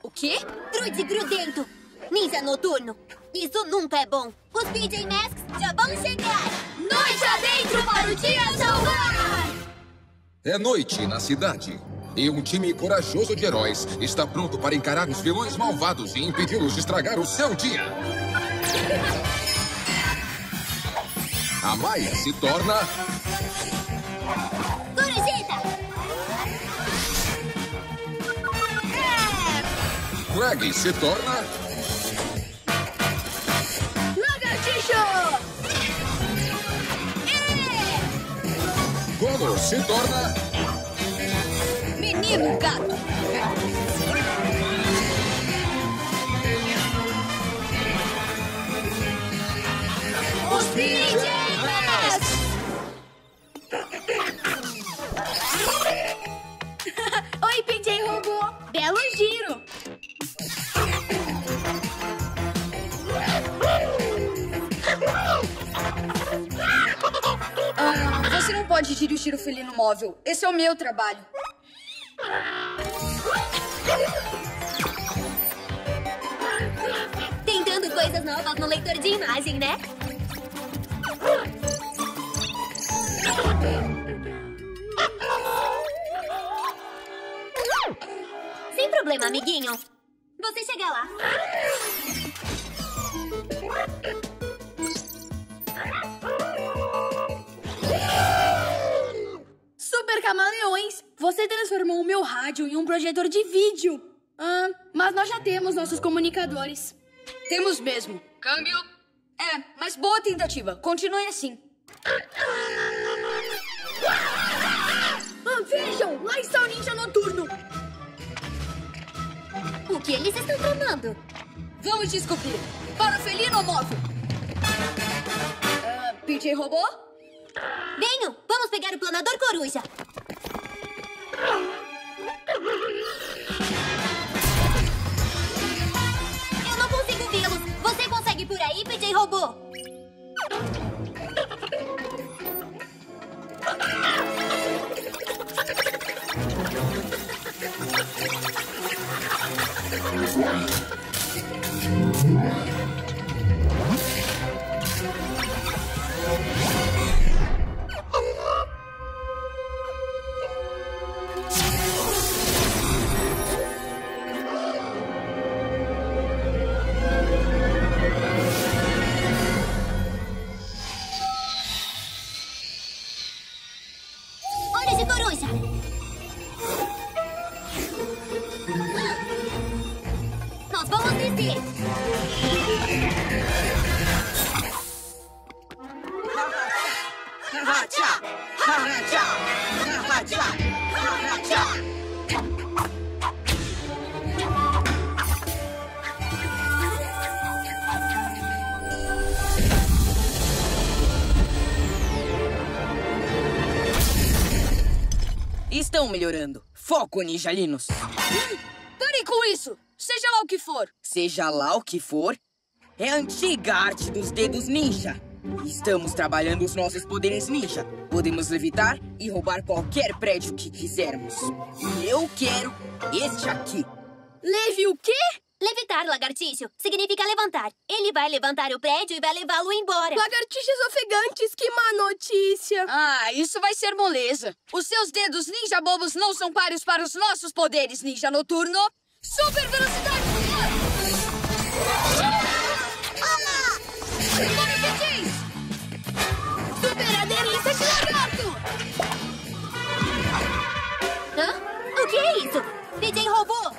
O quê? Grude grudento. Ninja noturno. Isso nunca é bom. Os PJ Masks já vão chegar. Noite adentro para o dia salvar! É noite na cidade. E um time corajoso de heróis está pronto para encarar os vilões malvados e impedi-los de estragar o seu dia. A Maia se torna Corujita! Greg se torna Lagartixo! Connor se torna Menino gato! Os PJs! Ah, você não pode dirigir o felino móvel. Esse é o meu trabalho. Tentando coisas novas no leitor de imagem, né? Sem problema, amiguinho. Você chega lá. Super camaleões! Você transformou o meu rádio em um projetor de vídeo. Ah, mas nós já temos nossos comunicadores. Temos mesmo. Câmbio. É, mas boa tentativa. Continue assim. Ah, vejam! Lá está o ninja noturno! O que eles estão tramando? Vamos descobrir. Para o felino móvel. Ah, PJ Robô? Venham, vamos pegar o planador coruja. Eu não consigo vê-los. Você consegue por aí, PJ Robô? Ha-ha-cha! Estão melhorando. Foco, ninjalinos. Parem com isso! Seja lá o que for. Seja lá o que for, é a antiga arte dos dedos ninja. Estamos trabalhando os nossos poderes ninja. Podemos levitar e roubar qualquer prédio que quisermos. E eu quero este aqui. Leve o quê? Levitar, lagartixo, significa levantar. Ele vai levantar o prédio e vai levá-lo embora. Lagartixas ofegantes, que má notícia. Ah, isso vai ser moleza. Os seus dedos ninja bobos não são páreos para os nossos poderes ninja noturno. Super velocidade! PJs! Super aderência de lagarto! Hã? O que é isso? DJ robô!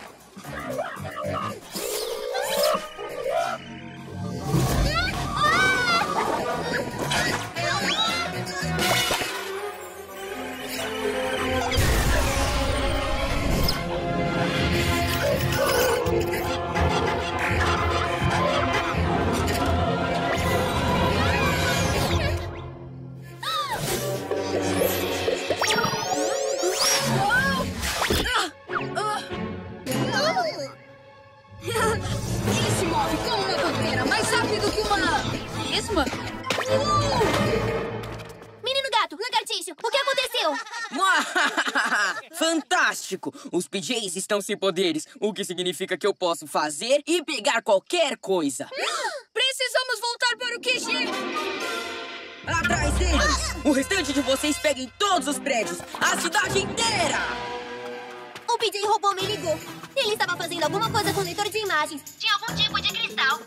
<laughs> Fantástico! Os PJs estão sem poderes, o que significa que eu posso fazer e pegar qualquer coisa. <gasps> Precisamos voltar para o QG! Atrás deles! O restante de vocês peguem todos os prédios, a cidade inteira! O PJ robô me ligou. Ele estava fazendo alguma coisa com o leitor de imagens. Tinha algum tipo de cristal.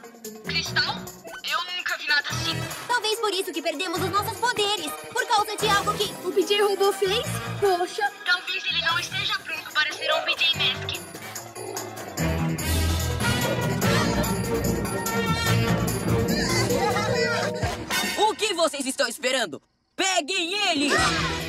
Cristal? Eu nunca vi nada assim. Talvez por isso que perdemos os nossos poderes. Por causa de algo que... O PJ robô fez? Poxa. Talvez ele não esteja pronto para ser um PJ Mask. O que vocês estão esperando? Peguem ele! <laughs>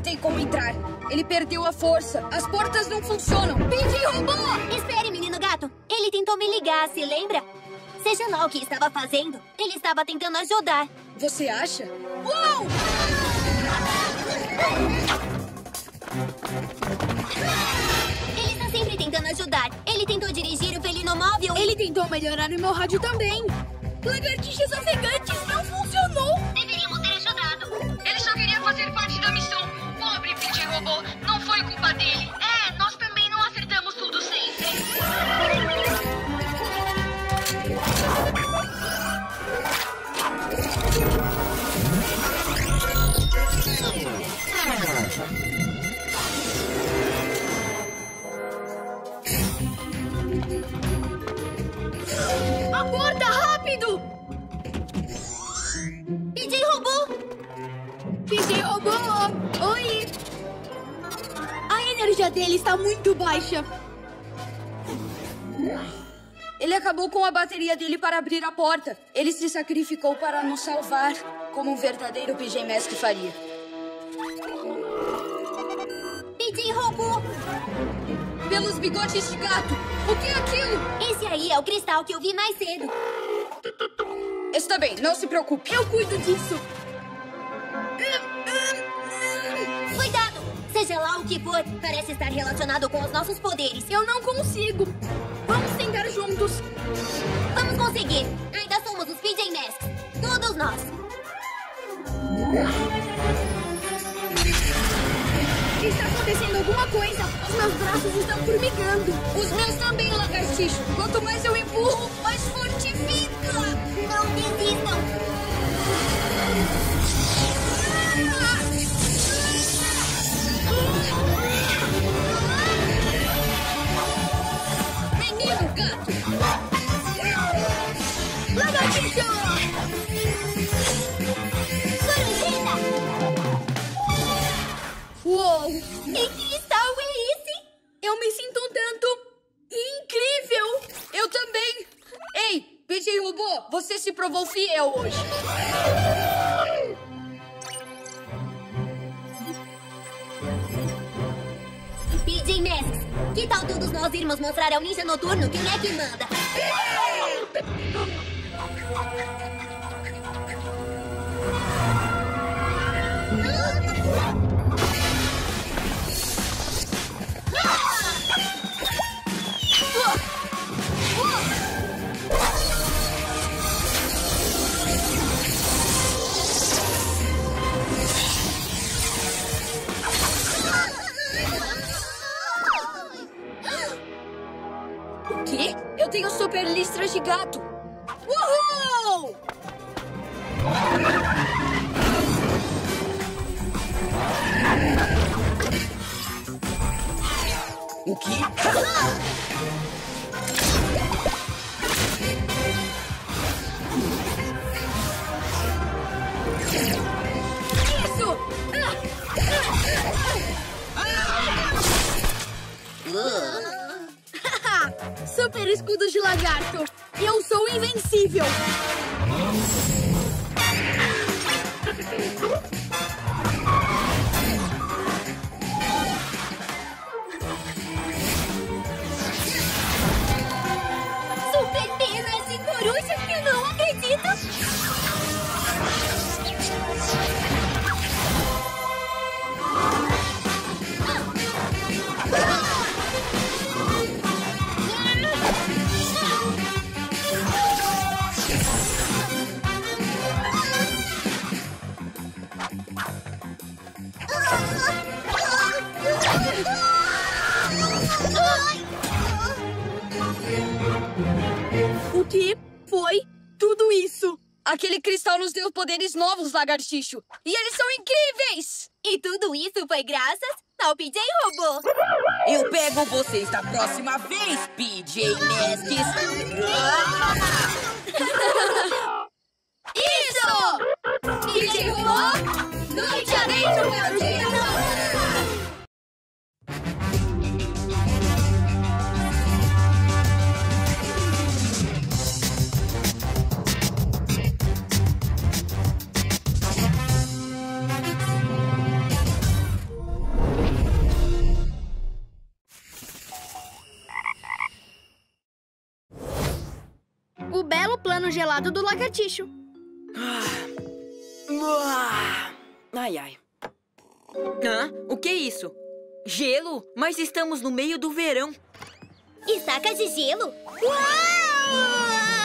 Não tem como entrar. Ele perdeu a força. As portas não funcionam. PJ robô! Espere, menino gato. Ele tentou me ligar, se lembra? Seja lá o que estava fazendo, ele estava tentando ajudar. Você acha? Uou! Ele está sempre tentando ajudar. Ele tentou dirigir o felinomóvel. Ele tentou melhorar o meu rádio também. Lagartixas ofegantes não funcionou. Dele. É, nós também não acertamos tudo sempre. A porta, rápido! Energia dele está muito baixa. Ele acabou com a bateria dele para abrir a porta. Ele se sacrificou para nos salvar, como um verdadeiro PJ Mask faria. PJ robô! Pelos bigodes de gato! O que é aquilo? Esse aí é o cristal que eu vi mais cedo. Está bem, não se preocupe. Eu cuido disso. Seja lá o que for, parece estar relacionado com os nossos poderes. Eu não consigo. Vamos tentar juntos. Vamos conseguir. Ainda somos os PJ Masks. Todos nós. Está acontecendo alguma coisa. Os meus braços estão formigando. Os meus também, lagartixo. Quanto mais eu empurro, mais forte fica. Não desistam. Menino Uou! Que cristal é esse? Eu me sinto um tanto incrível. Eu também! Você se provou fiel hoje. PJ Masks, que tal todos nós irmos mostrar ao ninja noturno quem é que manda? Super de gato. Uhul! O quê? Isso! Super escudo de lagarto. Eu sou invencível. Aquele cristal nos deu poderes novos, lagartixo. E eles são incríveis! E tudo isso foi graças ao PJ Robô. Eu pego vocês da próxima vez, PJ Masks. Isso! PJ Robô, noite adentro o dia O belo plano gelado do lagartixo. Ah, Ai, ai. Hã? O que é isso? Gelo? Mas estamos no meio do verão. Estacas de gelo? Uau!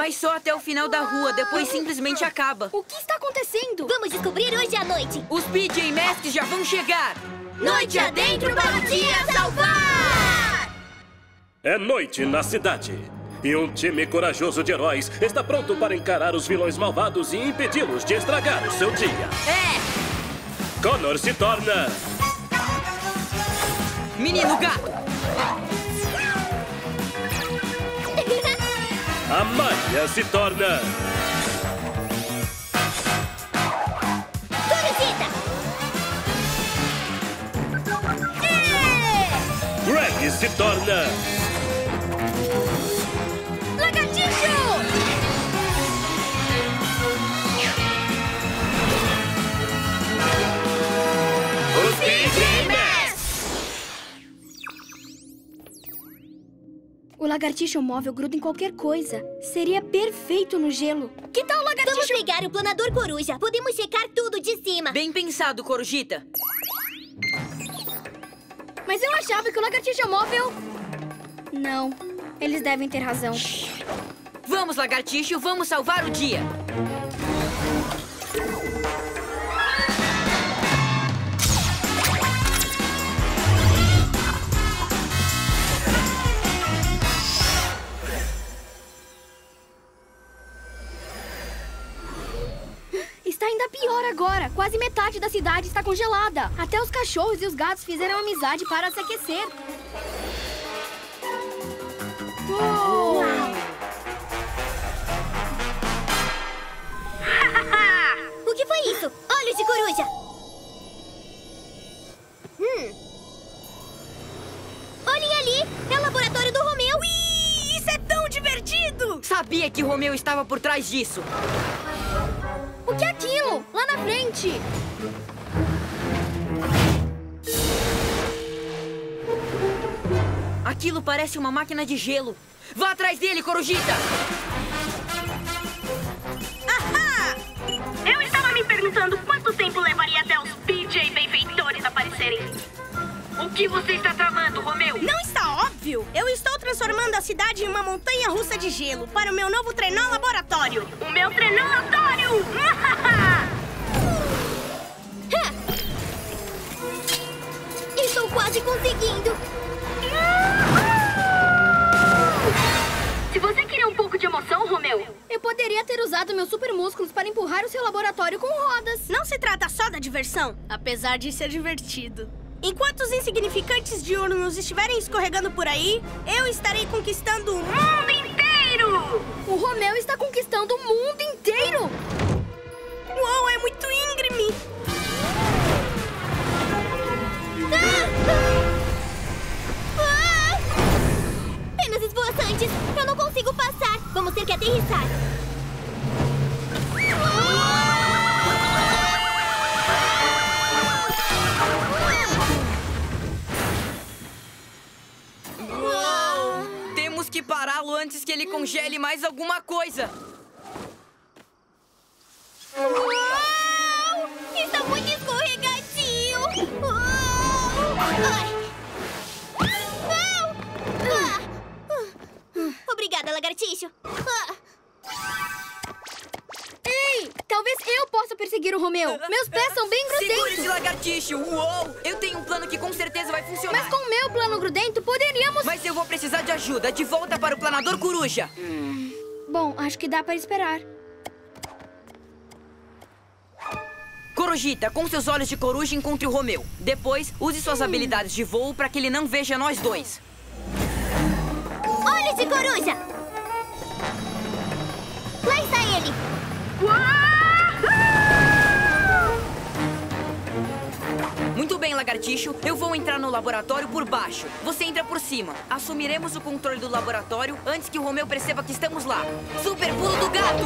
Mas só até o final da rua, depois simplesmente acaba. O que está acontecendo? Vamos descobrir hoje à noite. Os PJ Masks já vão chegar. Noite adentro para o dia salvar! É noite na cidade. E um time corajoso de heróis está pronto para encarar os vilões malvados e impedi-los de estragar o seu dia. É! Connor se torna. Menino gato! A Maia se torna. Greg se torna. O lagartixo móvel gruda em qualquer coisa. Seria perfeito no gelo. Que tal o lagartixo? Vamos pegar o planador coruja. Podemos checar tudo de cima. Bem pensado, Corujita. Mas eu achava que o lagartixo móvel... Não, eles devem ter razão. Vamos, lagartixo, vamos salvar o dia. calor agora. Quase metade da cidade está congelada. Até os cachorros e os gatos fizeram amizade para se aquecer. Uou! o que foi isso? Olhos de coruja! Hum. Olhem ali! É o laboratório do Romeu! Ui, isso é tão divertido! Sabia que o Romeu estava por trás disso! O que é aquilo? Lá na frente! Aquilo parece uma máquina de gelo. Vá atrás dele, Corujita! Ahá! Eu estava me perguntando quanto tempo levaria até os PJ Benfeitores aparecerem. O que você está tramando, Romeu? Não transformando a cidade em uma montanha russa de gelo para o meu novo trenó laboratório. O meu trenolatório! <laughs> Estou quase conseguindo. Se você queria um pouco de emoção, Romeu, Eu poderia ter usado meus super músculos para empurrar o seu laboratório com rodas. Não se trata só da diversão, apesar de ser divertido. Enquanto os insignificantes diurnos estiverem escorregando por aí, eu estarei conquistando o mundo inteiro! O Romeu está conquistando o mundo inteiro! Uou, é muito íngreme! Ah! Penas esvoaçantes. Eu não consigo passar. Vamos ter que aterrissar. Temos pará-lo antes que ele congele mais alguma coisa. Uau! Está muito escorregadio. Uau! Ai. Au! Ah! Ah. Obrigada, lagartixo. Ah. Talvez eu possa perseguir o Romeu. Meus pés são bem Segure esse grudentos. lagartixo! Uou! Eu tenho um plano que com certeza vai funcionar. Mas com o meu plano grudento, poderíamos... Mas eu vou precisar de ajuda. De volta para o planador coruja. Bom, acho que dá para esperar. Corujita, com seus olhos de coruja, encontre o Romeu. Depois, use suas habilidades de voo para que ele não veja nós dois. Olhe-se, coruja! Lá está ele! Muito bem, lagartixo. Eu vou entrar no laboratório por baixo. Você entra por cima. Assumiremos o controle do laboratório antes que o Romeu perceba que estamos lá. Super pulo do gato!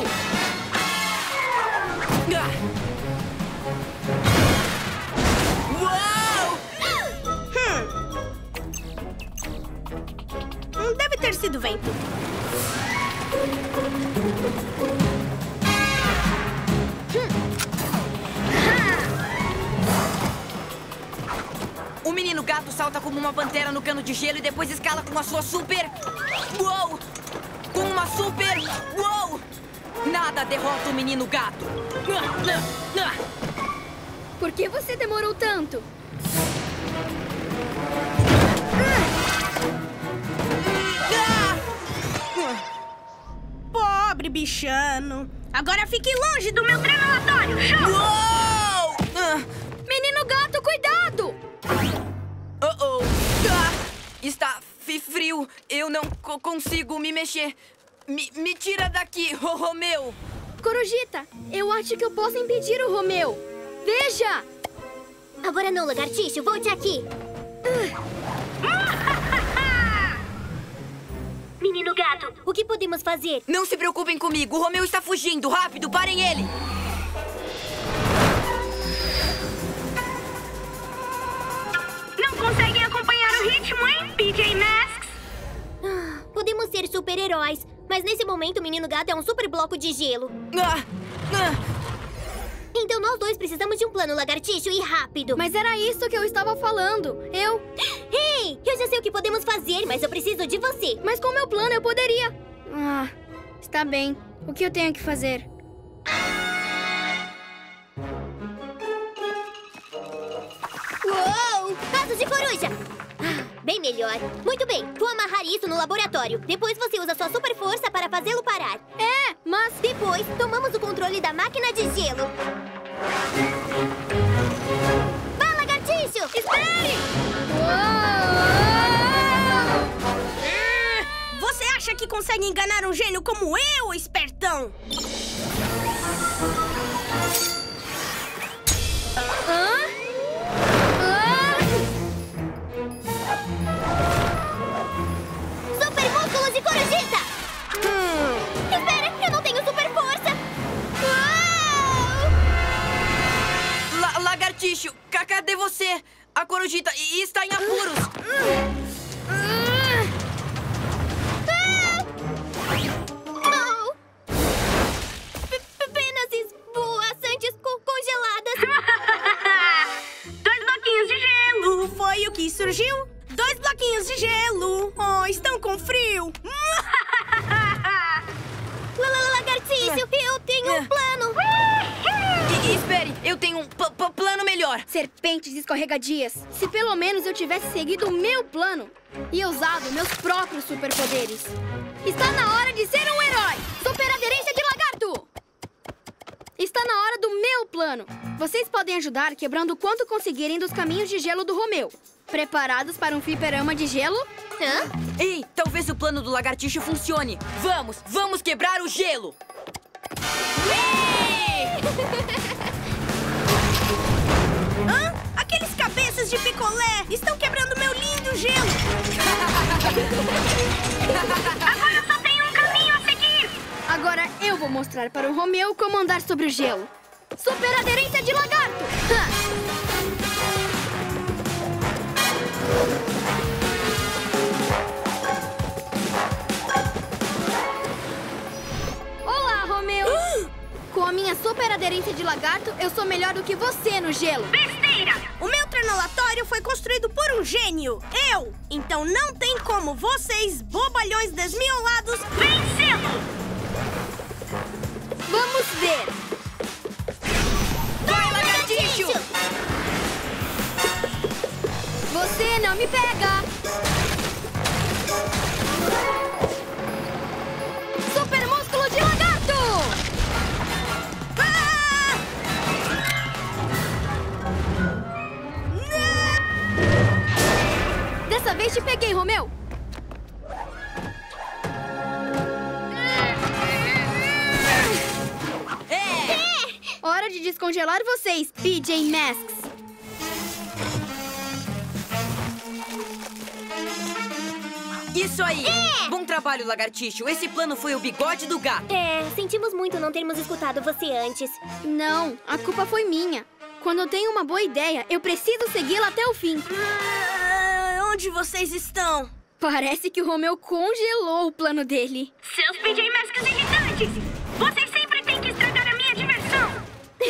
Uau! Hum, Deve ter sido vento. O menino gato salta como uma pantera no cano de gelo e depois escala com a sua super. Uou! Com uma super. Uou! Nada derrota o menino gato. Por que você demorou tanto? Pobre bichano. Agora fique longe do meu trenolatório! Uou! Frio. Eu não co- consigo me mexer. Me, me tira daqui, <laughs> Ro- Romeu. Corujita, eu acho que eu posso impedir o Romeu. Veja! Agora não, lagartixo, volte aqui. <laughs> Menino gato, o que podemos fazer? Não se preocupem comigo. O Romeu está fugindo. Rápido, parem ele. Não conseguem acompanhar o ritmo, hein, PJ Masks? Podemos ser super-heróis, mas nesse momento o menino gato é um super bloco de gelo. Ah, ah. Então nós dois precisamos de um plano lagartixo e rápido. Mas era isso que eu estava falando. Eu. Ei, eu já sei o que podemos fazer, mas eu preciso de você. Mas com meu plano eu poderia. Ah, está bem. O que eu tenho que fazer? Uou! Asas de coruja! Bem melhor. Muito bem, vou amarrar isso no laboratório. Depois você usa sua super força para fazê-lo parar. É, mas. Depois, tomamos o controle da máquina de gelo. Vá, lagartixo! Espere! Você acha que consegue enganar um gênio como eu, espertão? Acredita! Hum. Espera, eu não tenho super força! Lagartixo, cadê você? A corujita está em apuros! Ah! Oh! Penas esvoaçantes co congeladas! <laughs> Dois bloquinhos de gelo! Foi o que surgiu? Dois bloquinhos de gelo. Oh, estão com frio. La- la- Lagartixo, eu tenho um plano. E, e espere, eu tenho um plano melhor. Serpentes escorregadias. Se pelo menos eu tivesse seguido o meu plano e usado meus próprios superpoderes. Está na hora de ser um herói! Lagarto! Está na hora do meu plano. Vocês podem ajudar quebrando quanto conseguirem dos caminhos de gelo do Romeu. Preparados para um fliperama de gelo? Hã? Ei, talvez o plano do lagartixo funcione. Vamos, vamos quebrar o gelo. Hã? Mostrar para o Romeu como andar sobre o gelo. Superaderência de lagarto! Olá, Romeu! Com a minha superaderência de lagarto, eu sou melhor do que você no gelo. Besteira! O meu trenolatório foi construído por um gênio. Eu! Então não tem como vocês, bobalhões desmiolados, vencê-lo! Vamos ver! Vai, lagartixo! Você não me pega! Super músculo de lagarto! Ah! Dessa vez te peguei, Romeu! De descongelar vocês, PJ Masks! Isso aí! Bom trabalho, lagartixo. Esse plano foi o bigode do gato. É, sentimos muito não termos escutado você antes. Não, a culpa foi minha. Quando eu tenho uma boa ideia, eu preciso segui-la até o fim. Ah, onde vocês estão? Parece que o Romeu congelou o plano dele. Seus PJ Masks irritantes! Vocês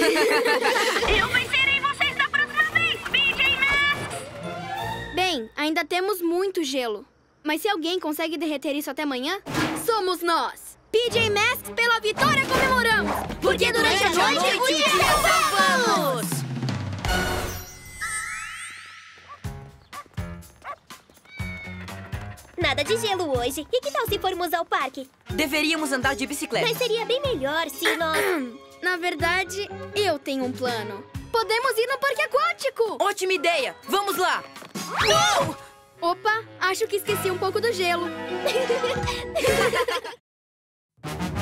<laughs> Eu vencerei vocês da próxima vez, PJ Masks! Bem, ainda temos muito gelo. Mas se alguém consegue derreter isso até amanhã, somos nós! PJ Masks pela vitória comemoramos! Porque durante a noite o dia salvamos! Nada de gelo hoje. E que tal se formos ao parque? Deveríamos andar de bicicleta. Mas seria bem melhor se nós... <clears throat> Na verdade, eu tenho um plano. Podemos ir no parque aquático! Ótima ideia! Vamos lá! Opa, acho que esqueci um pouco do gelo. <laughs>